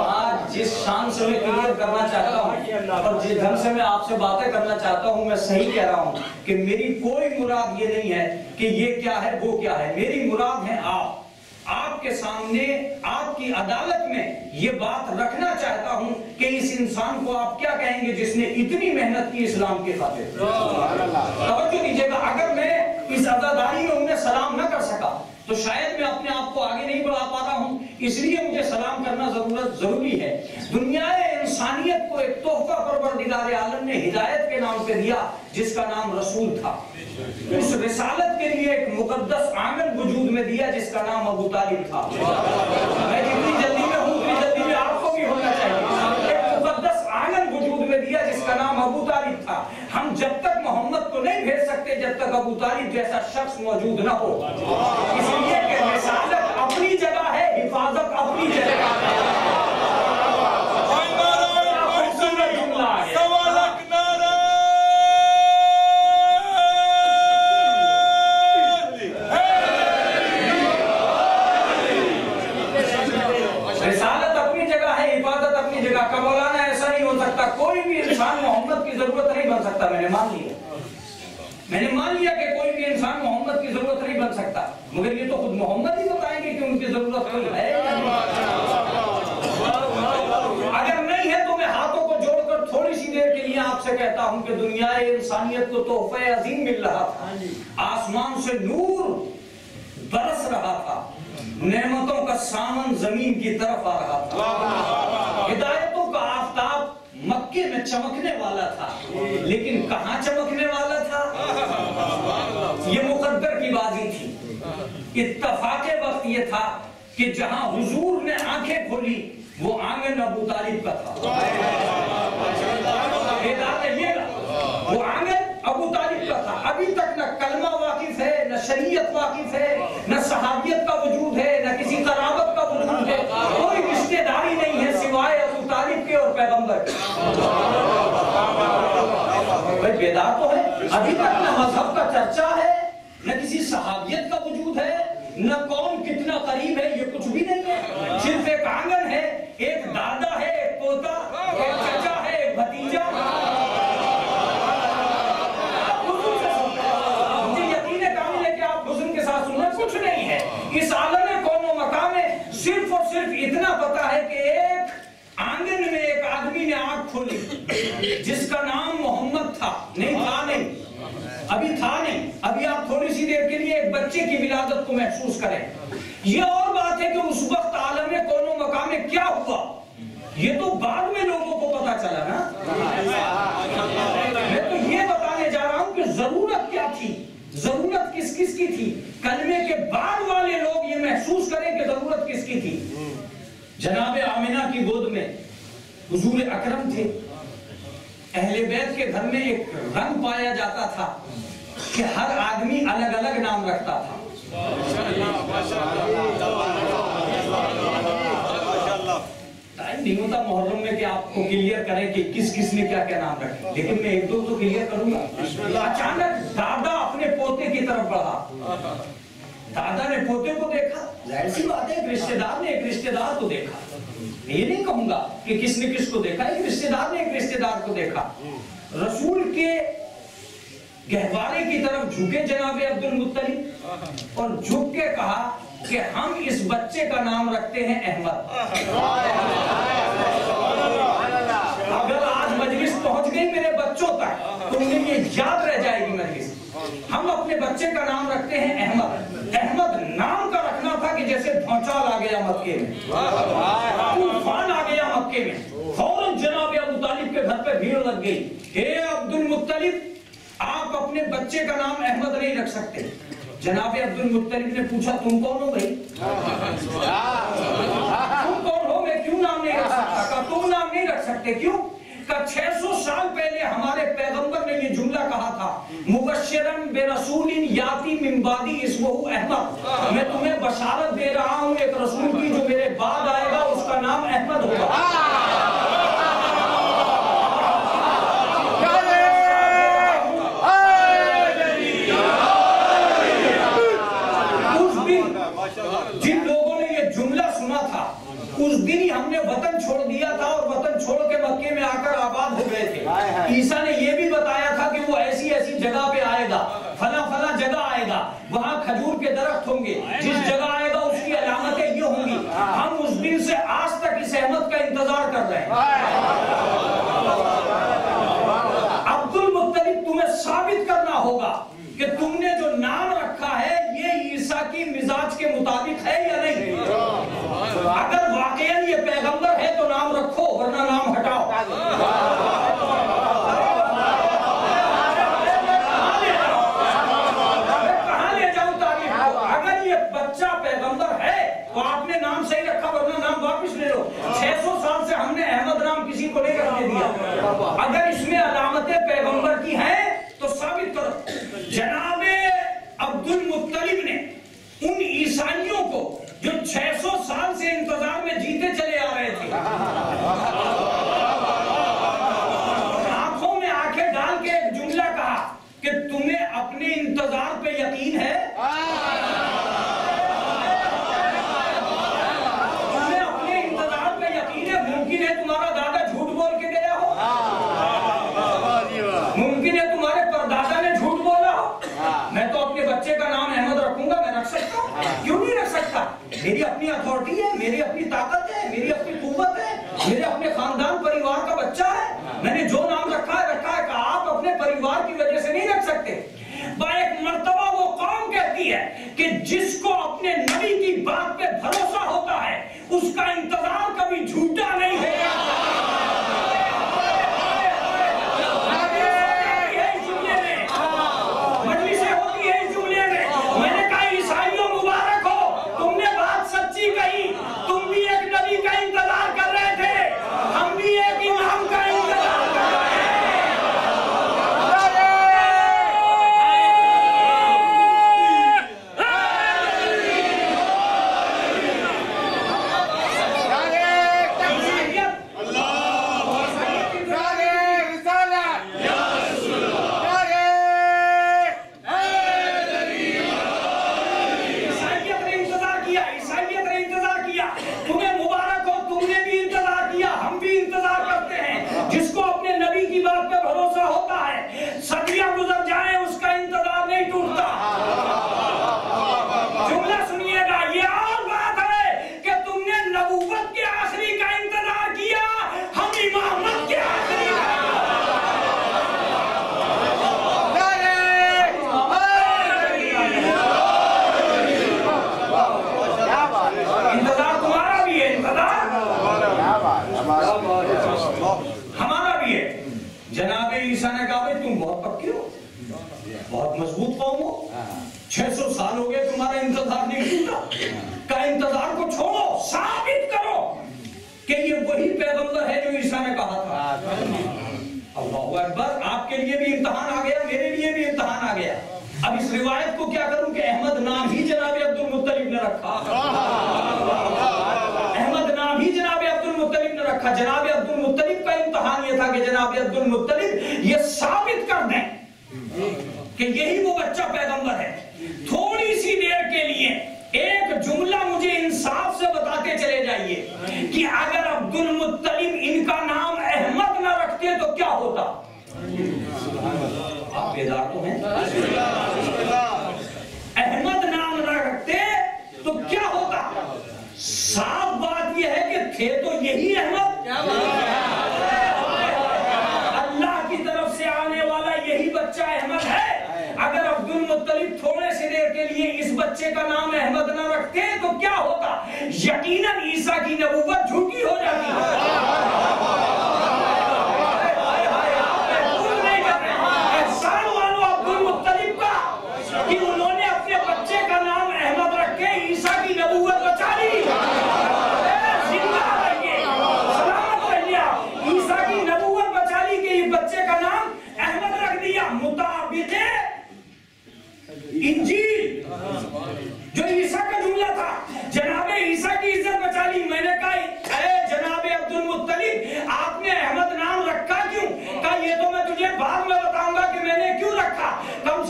[SPEAKER 10] آج جس شان سے میں کلیئر کرنا چاہتا ہوں اور جس ڈھنگ سے میں آپ سے باتیں کرنا چاہتا ہوں، میں صحیح کہہ رہا ہوں کہ میری کوئی مراد یہ نہیں ہے کہ یہ کیا ہے، وہ کیا ہے۔ میری مراد ہے آپ۔ آپ کے سامنے، آپ کی عدالت میں یہ بات رکھنا چاہتا ہوں کہ اس انسان کو آپ کیا کہیں گے جس نے اتنی محنت کی اسلام کی خاطر۔ توجہ دیجیے گا۔ اگر میں اس عزاداری میں انہیں سلام نہ کر سکا، تو شاید میں اپنے آپ کو آگے نہیں بڑھا پا رہا ہوں۔ اس لیے مجھے سلام کرنا ضرورت ضروری ہے۔ دنیا انسانیت کو ایک تحفہ پروردگار عالم نے ہدایت کے نام پہ دیا، جس کا نام رسول تھا۔ اس رسالت کے لیے ایک مقدس عامل وجود میں دیا، جس کا نام ابو طالب تھا۔ میں جتنی جلدی میں ہوں، اتنی جلدی میں آپ کو بھی ہونا چاہیے۔ ایک مقدس عامل وجود میں دیا، جس کا نام ابو تھا۔ ہم جب تک محمد کو نہیں بھیج سکتے جب تک ابو طالب جیسا شخص موجود نہ ہو۔ اس لیے کہ رسالت اپنی جگہ ہے حفاظت اپنی جگہ ہے۔ میں نے مان لیا کہ کوئی بھی انسان محمد کی ضرورت نہیں بن سکتا مگر یہ تو خود محمد ہی بتائیں گے کہ ان کی ضرورت ہے۔ اگر نہیں ہے تو میں ہاتھوں کو جوڑ کر تھوڑی سی دیر کے لیے آپ سے کہتا ہوں کہ دنیا انسانیت کو تحفہ عظیم مل رہا تھا۔ آسمان سے نور برس رہا تھا۔ نعمتوں کا سامن زمین کی طرف آ رہا تھا۔ ہدایتوں کا آفتاب مکے میں چمکنے والا تھا۔ لیکن کہاں چمکنے والا تھا؟ یہ مقدر کی بازی تھی۔ اتفاق وقت یہ تھا کہ جہاں حضور نے آنکھیں کھولی، وہ آنگن ابو طالب کا تھا۔ وہ آنگن ابو طالب کا تھا۔ ابھی تک نہ کلمہ واقف ہے، نہ شریعت واقف ہے، نہ صحابیت کا وجود ہے، نہ کسی قرابت کا وجود ہے۔ کوئی رشتہ داری نہیں ہے سوائے ابو طالب کے اور پیغمبر بھائی بیدار تو ہے۔ ابھی تک نہ مذہب کا چرچا ہے، نہ کسی صحابیت کا وجود ہے، نہ کون کتنا قریب ہے، یہ کچھ بھی نہیں ہے۔ صرف ایک آنگن ہے، ایک دادا ہے، ایک پوتا، ایک چچا ہے، ایک بھتیجا آپ حضور سے سنتے ہیں۔ مجھے یقین کامل ہے کہ آپ حسن کے ساتھ سننا کچھ نہیں ہے اس عالم کون و مقام میں صرف اور صرف اتنا پتا ہے کہ ایک آنگن میں ایک آدمی نے آنکھ کھولی جس کا نام محمد تھا، نہیں تھا نہیں۔ ابھی تھا نہیں۔ ابھی آپ تھوڑی سی دیر کے لیے ایک بچے کی ولادت کو محسوس کریں۔ یہ اور بات ہے کہ اس وقت عالم کون و مقام میں کیا ہوا؟ یہ تو بعد میں لوگوں کو پتا چلا نا۔ میں تو یہ بتانے جا رہا ہوں کہ ضرورت کیا تھی؟ ضرورت کس کس کی تھی؟ کلمے کے بعد والے لوگ یہ محسوس کریں کہ ضرورت کس کی تھی؟ جناب آمنہ کی گود میں حضور اکرم تھے۔ اہل بیت کے گھر میں ایک رنگ پایا جاتا تھا کہ ہر آدمی الگ الگ نام رکھتا تھا۔ نہیں ہوتا محرم میں کہ آپ کو کلیئر کریں کہ کس کس نے کیا کیا نام رکھے لیکن میں ایک دو تو کلیئر کروں گا۔ اچانک دادا اپنے پوتے کی طرف بڑھا۔ دادا نے پوتے کو دیکھا۔ ظاہر سی بات ہے، ایک رشتے دار نے ایک رشتے دار کو دیکھا۔ یہ نہیں کہوں گا کہ کس نے کس کو دیکھا، ایک رشتے دار نے ایک رشتے دار کو دیکھا۔ رسول کے گہوارے کی طرف جھکے جناب عبد المطلی اور جھک کے کہا کہ ہم اس بچے کا نام رکھتے ہیں احمد۔ اگر آج مجلس پہنچ گئی میرے بچوں تک، تو انہیں یہ یاد رہ جائے گی ہم اپنے بچے کا نام رکھتے ہیں احمد۔ احمد نام کا رکھنا تھا کہ جیسے دھونچال آ گیا مکے میں۔ طوفان آ گیا مکے میں۔ فوراً جناب ابو طالب کے گھر پہ بھیڑ لگ گئی۔ اے عبد المطلب آپ اپنے بچے کا نام احمد نہیں رکھ سکتے۔ جناب عبد المطلب نے پوچھا تم کون ہو بھائی؟ تم کون ہو؟ میں کیوں نام نہیں رکھ سکتا؟ تم نام نہیں رکھ سکتے کیوں؟ کا چھ سو سال پہلے ہمارے پیغمبر نے یہ جملہ کہا تھا مبشرن بے رسول یاتی ممبادی اسمہ احمد۔ میں تمہیں بشارت دے رہا ہوں، ایک رسول کی جو میرے بعد آئے گا، اس کا نام احمد ہوگا۔ اس دن ہی ہم نے وطن چھوڑ دیا تھا اور وطن چھوڑ کے مکے میں آ کر آباد ہو گئے تھے۔ عیسیٰ نے یہ بھی بتایا نام صحیح رکھا ورنہ نام واپس لے لو؟ چھ سو سال سے ہم نے احمد نام کسی کو نہیں رکھنے دیا۔ اگر اس میں علامت پیغمبر کی ہیں، تو ثابت کرو۔ جناب عبد المطلب نے ان عیسائیوں کو جو چھ سو سال سے انتظار میں جیتے چلے آ رہے تھے۔ ہوتا ہے اس کا انتظار کبھی جھوٹا نہیں ہے۔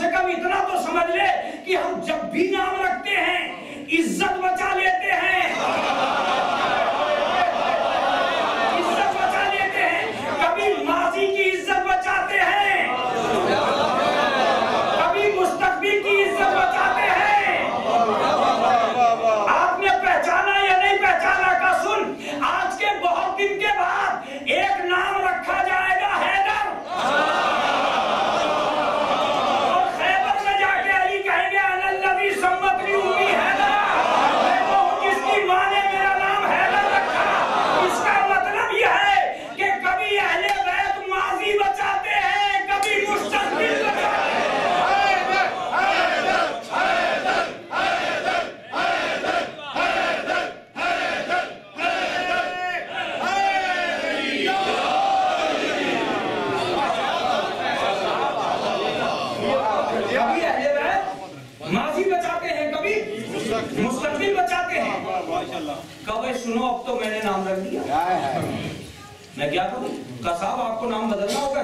[SPEAKER 10] سے کم اتنا تو سمجھ لے کہ ہم جب بھی نام رکھتے ہیں،
[SPEAKER 12] عزت و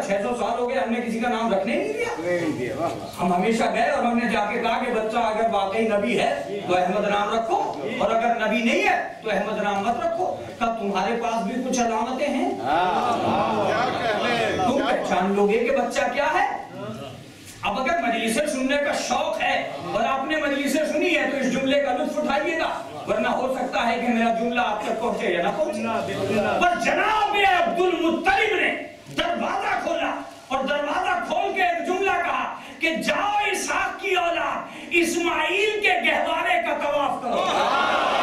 [SPEAKER 12] چھ سو سال ہو گئے ہم نے کسی کا نام
[SPEAKER 10] رکھنے نہیں دیا۔ ہم ہمیشہ گئے اور ہم نے جا کے کہا کہ بچہ اگر واقعی نبی ہے تو احمد نام رکھو اور اگر نبی نہیں ہے تو احمد نام مت رکھو۔ کب تمہارے پاس بھی کچھ علامتیں ہیں۔ تم پہچان لوگے کہ بچہ کیا ہے؟ اب اگر مجلسیں سننے کا شوق ہے اور آپ نے مجلسیں سنی ہے تو اس جملے کا لطف اٹھائیے گا ورنہ ہو سکتا ہے کہ میرا جملہ آپ تک پہنچے یا نہ پہنچے۔ پر جناب عبد المطلب نے دروازہ کھولا اور دروازہ کھول کے ایک جملہ کہا کہ جاؤ اسحاق کی اولاد اسماعیل کے گہوارے کا طواف کرو۔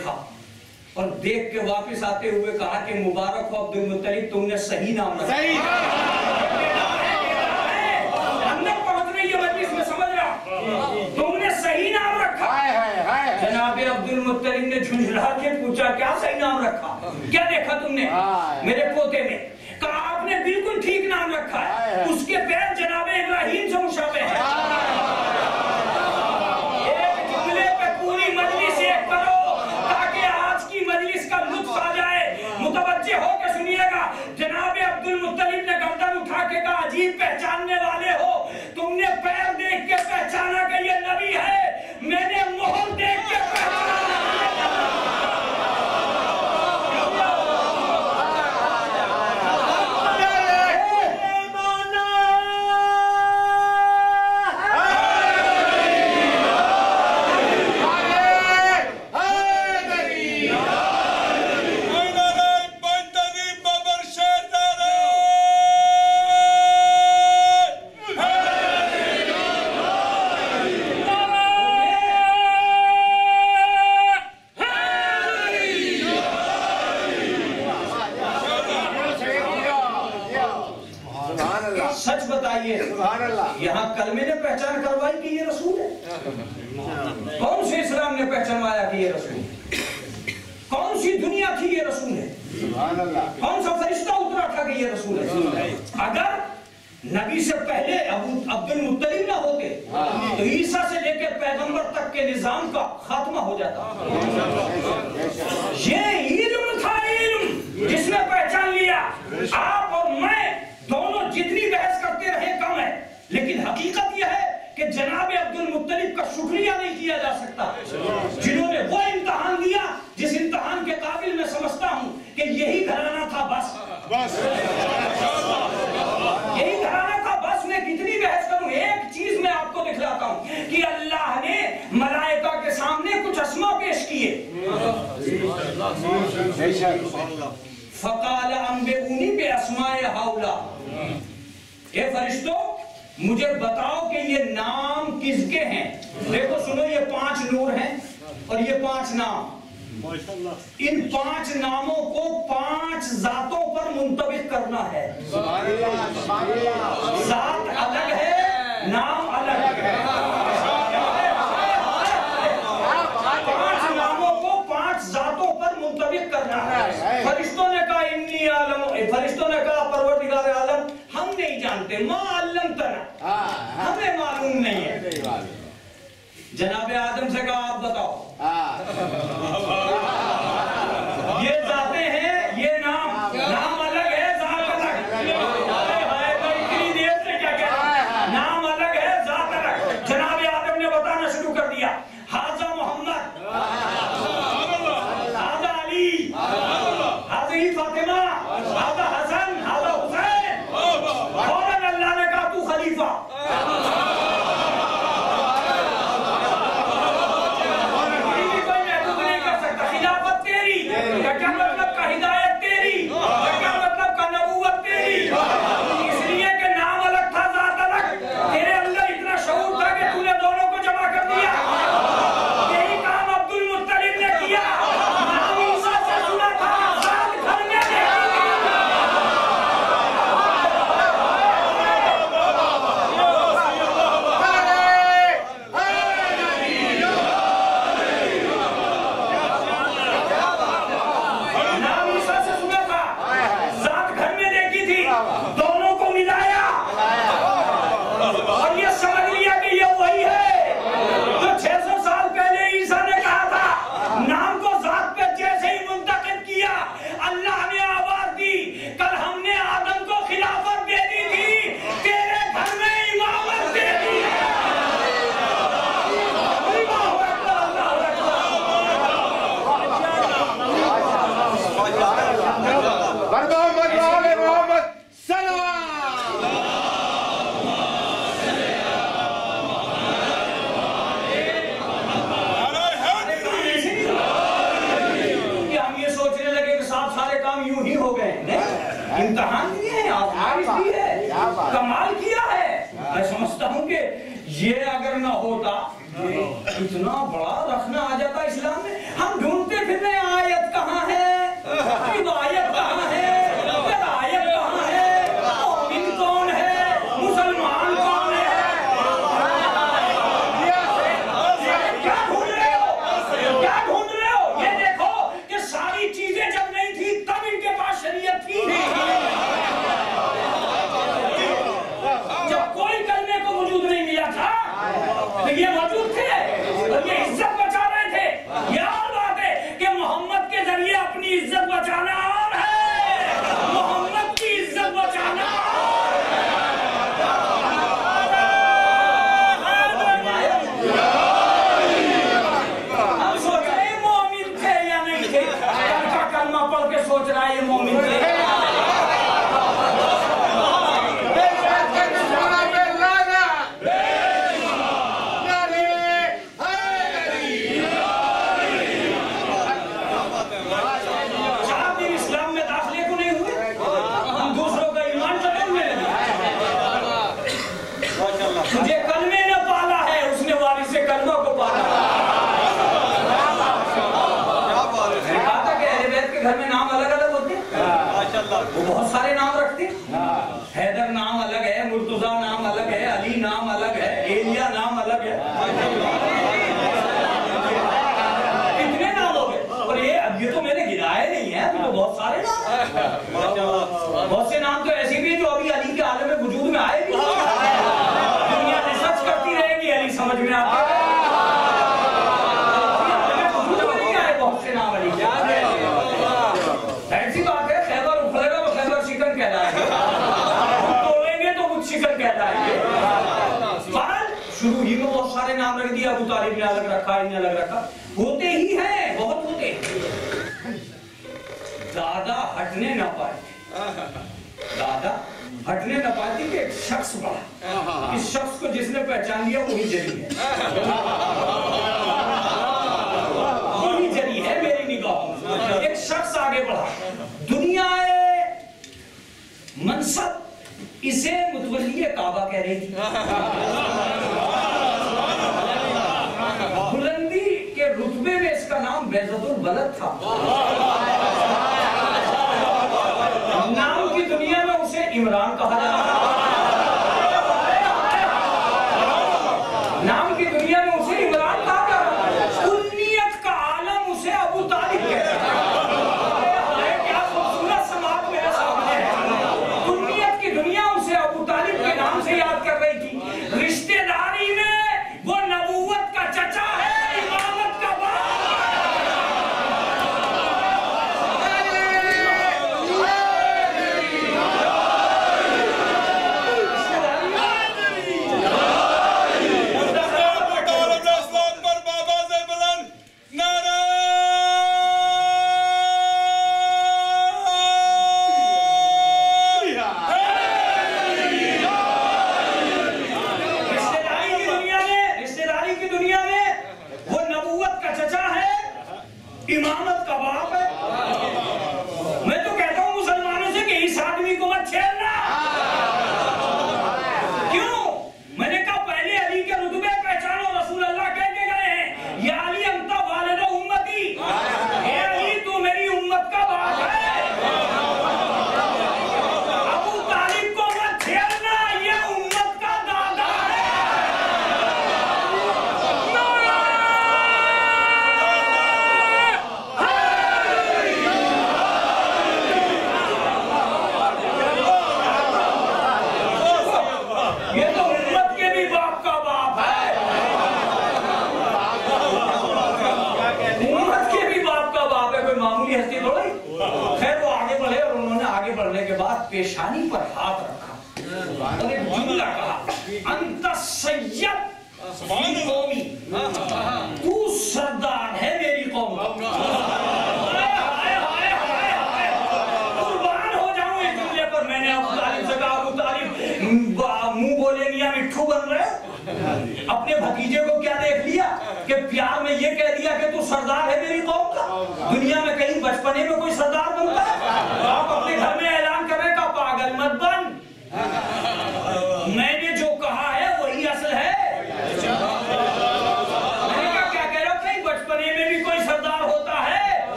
[SPEAKER 10] دیکھا اور دیکھ کے واپس آتے ہوئے کہا کہ مبارک ہو عبد المطلب تم نے صحیح نام رکھا۔ پہنچ رہی ہے مجلس میں سمجھ رہا تم نے صحیح نام رکھا۔ جناب عبد المطلب نے جھنجھلا کے پوچھا کیا صحیح نام رکھا؟ کیا دیکھا تم نے؟ میرے پوتے نے کہا آپ نے بالکل ٹھیک نام رکھا ہے۔ اس کے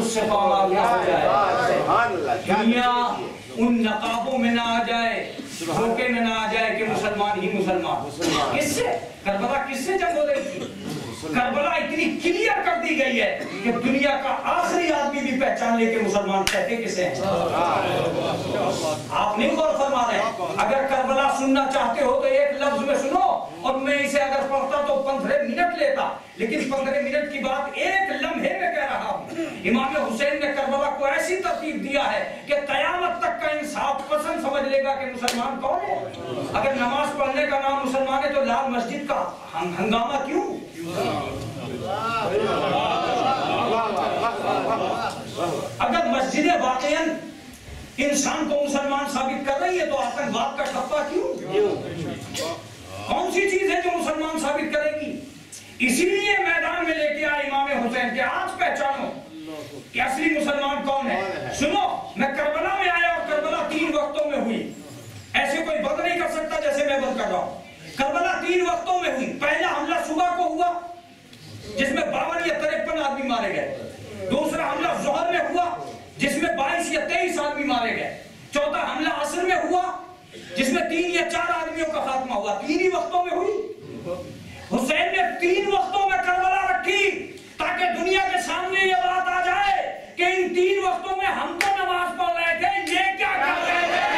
[SPEAKER 10] تقدس سے پامال ہو جائے۔ دنیا ان نقابوں میں نہ آ جائے دھوکے میں نہ آ جائے کہ مسلمان ہی مسلمان۔ کس سے؟ کربلا کس سے جنگ ہو رہی تھی کربلا اتنی کلیئر کر دی گئی ہے کہ دنیا کا آخری آدمی بھی پہچان لے کہ مسلمان کہتے کسے ہیں؟ آپ نہیں غور فرما رہے اگر کربلا سننا چاہتے ہو تو ایک لفظ میں سنو اور میں اسے اگر پڑھتا تو پندرہ منٹ لیتا لیکن پندرہ منٹ کی بات ایک لمحے میں کہہ رہا ہوں امام حسین نے کربلا کو ایسی ترتیب دیا ہے کہ قیامت تک کا انصاف پسند سمجھ لے گا کہ مسلمان کون ہے؟ اگر نماز پڑھنے کا نام مسلمان ہے تو لال مسجد کا ہنگامہ کیوں؟ اگر مسجدیں واقعا انسان کو مسلمان ثابت کر رہی ہے تو آتنکواد کا ٹھپا کیوں؟ کون سی چیز ہے جو مسلمان ثابت کرے گی؟ اسی لیے میدان میں لے کے آئے امام حسین کہ آج پہچانو کہ اصلی مسلمان کون ہے سنو میں کربلا میں آیا اور کربلا تین وقتوں میں ہوئی ایسے کوئی بند نہیں کر سکتا جیسے میں بند کر رہا ہوں کربلا تین وقتوں میں ہوئی پہلا حملہ صبح کو ہوا جس میں باون یا ترپن آدمی مارے گئے۔ دوسرا حملہ زہر میں ہوا، جس میں بائیس یا تیئیس آدمی مارے گئے۔ چوتھا حملہ عصر میں ہوا، جس میں تین یا چار آدمیوں کا خاتمہ ہوا۔ تین ہی وقتوں میں ہوئی۔ حسین نے تین وقتوں میں کربلا رکھی تاکہ دنیا کے سامنے یہ بات آ جائے کہ ان تین وقتوں میں ہم تو نماز پڑھ رہے تھے، یہ کیا کر رہے تھے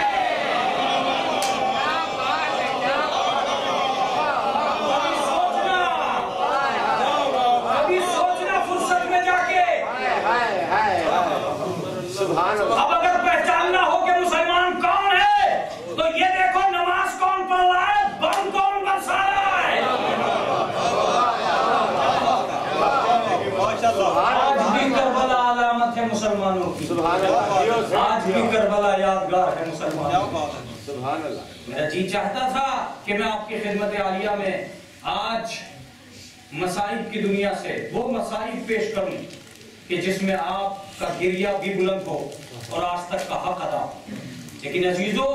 [SPEAKER 10] ابھی سوچنا فرصت میں جا کے اب اگر پہچاننا ہو کہ مسلمان کون ہے تو یہ دیکھو نماز کون پڑھ رہا ہے بم کون برسا رہا ہے آج بھی کربلا علامت ہے مسلمانوں کی آج بھی کربلا یادگار ہے مسلمانوں کی میرا جی چاہتا تھا کہ میں آپ کی خدمت عالیہ میں آج مسائب کی دنیا سے وہ مسائب پیش کروں کہ جس میں آپ کا گریہ بھی بلند ہو اور آج تک کا حق ادا لیکن عزیزو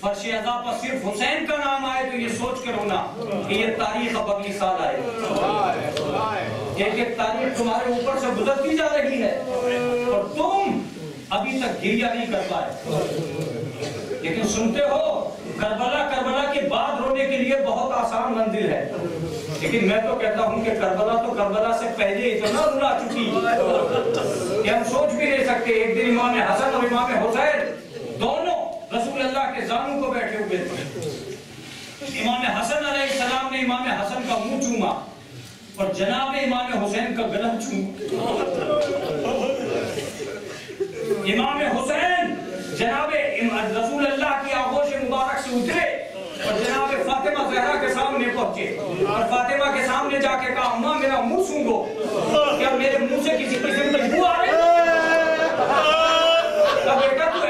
[SPEAKER 10] فرش ازا پر صرف حسین کا نام آئے تو یہ سوچ کر ہونا کہ یہ تاریخ اب اگلی سال آئے۔ ایک ایک تاریخ تمہارے اوپر سے گزرتی جا رہی ہے اور تم ابھی تک گریہ نہیں کر پائے۔ لیکن سنتے ہو، کربلا کربلا کے بعد رونے کے لیے بہت آسان منزل ہے۔ لیکن میں تو کہتا ہوں کہ کربلا تو کربلا سے پہلے اتنا رونا چکی کہ ہم سوچ بھی نہیں سکتے ایک دن امام حسن اور امام حسین دونوں رسول اللہ کے زانوں کو بیٹھے ہوئے تھے۔ امام حسن علیہ السلام نے امام حسن کا منہ چوما اور جناب امام حسین کا گلا چوما۔ امام حسین جناب رسول اللہ کی آغوش مبارک سے اترے اور جناب فاطمہ زہرہ کے سامنے پہنچے
[SPEAKER 13] اور فاطمہ کے سامنے جا کے کہا، اماں، میرا منہ سونگو۔ کیا میرے منہ سے کسی قسم کی بو آ رہی ہے بیٹا، تو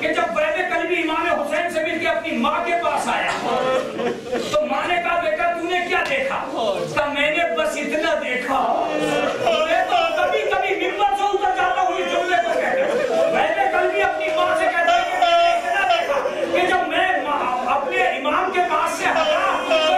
[SPEAKER 13] کہ جب وحد
[SPEAKER 7] قلبی امام حسین سے مل کے اپنی ماں کے پاس آیا، تو ماں نے کہا، بیٹا، تُو نے کیا دیکھا؟ کہا میں نے بس اتنا دیکھا۔ میں تو کبھی کبھی ممبر سے اُتر جاتا ہوں، اس جملے کو کہتے وحد قلبی اپنی ماں سے کہتا ہے کہ جب میں
[SPEAKER 14] اپنے امام کے پاس سے ہٹا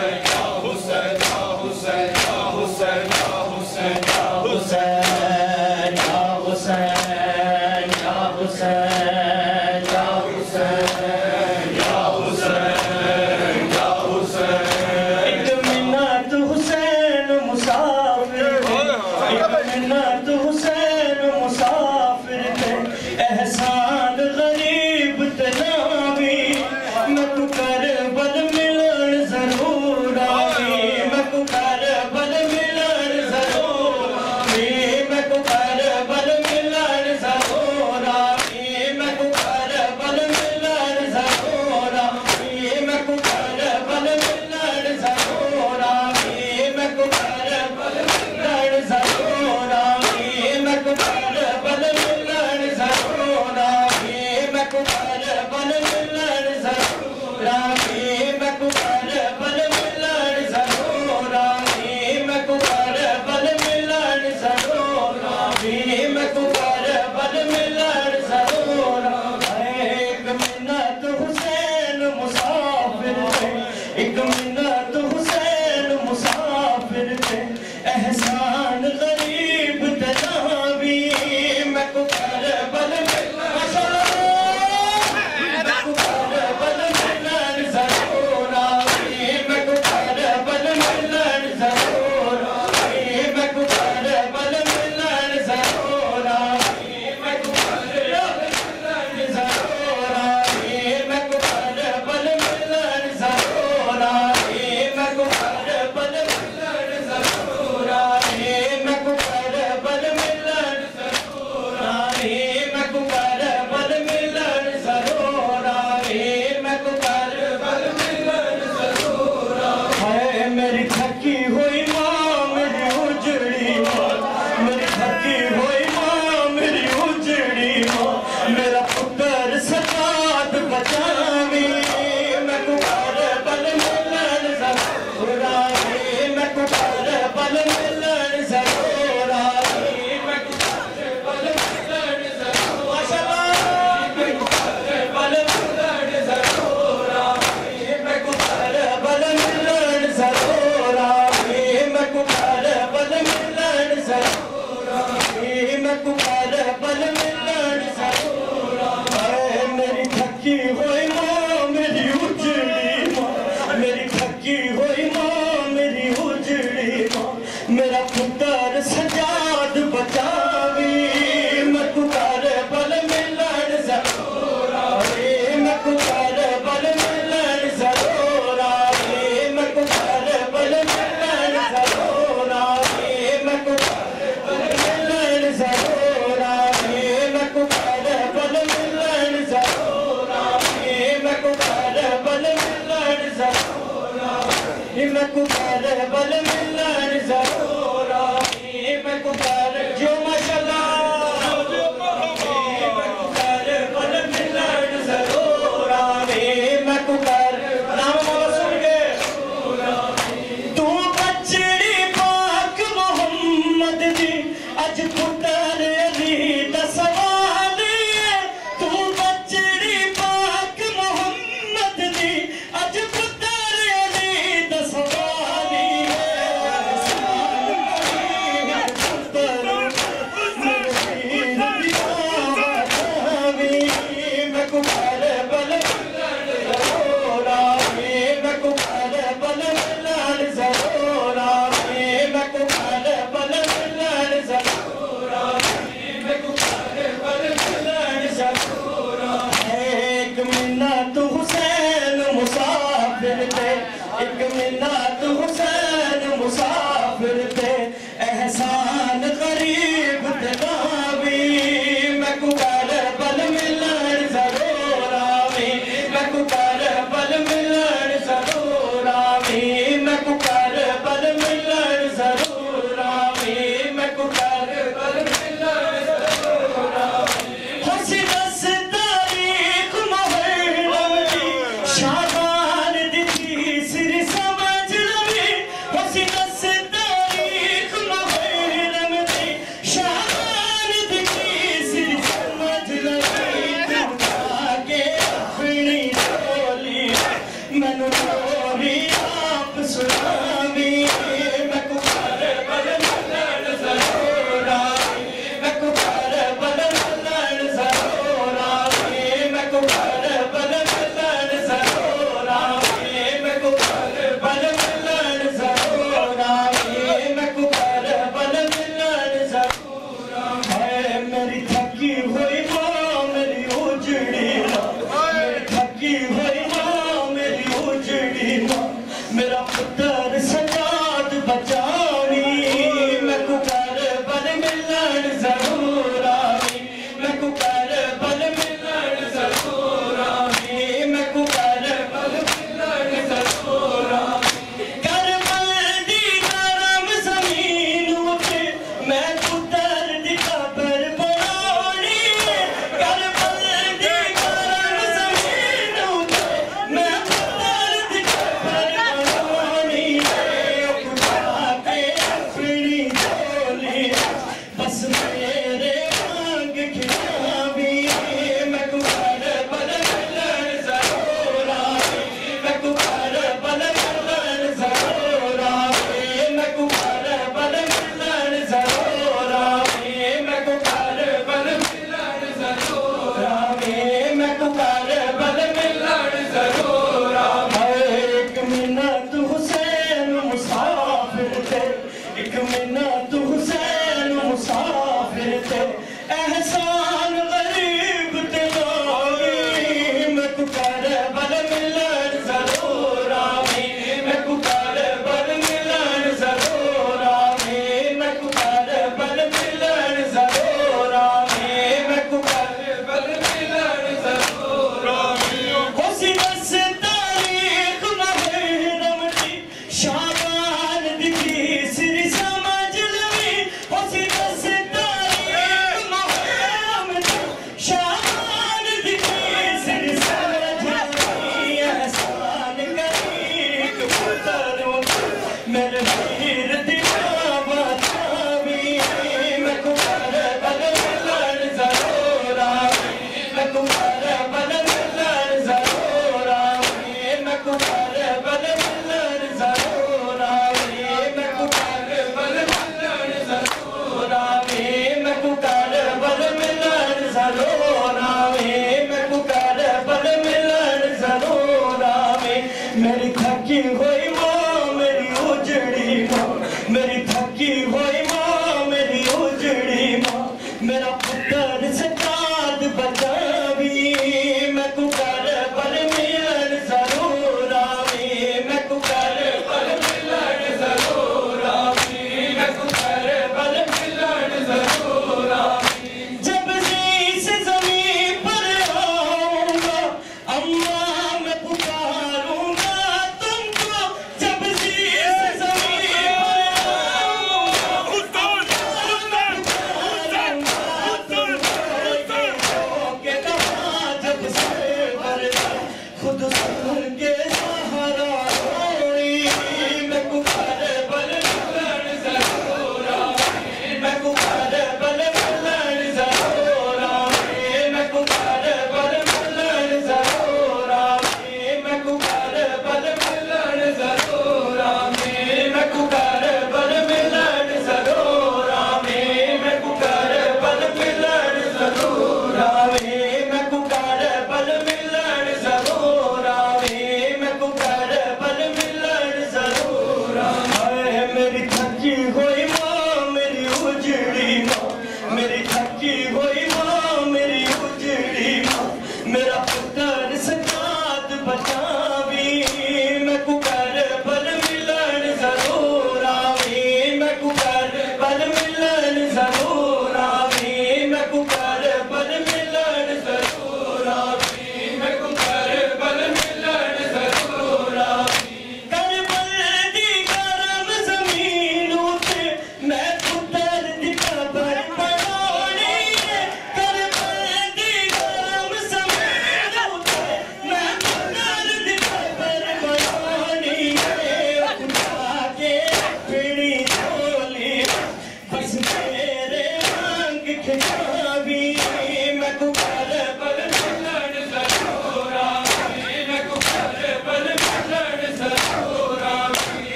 [SPEAKER 14] Hussein, Hussein.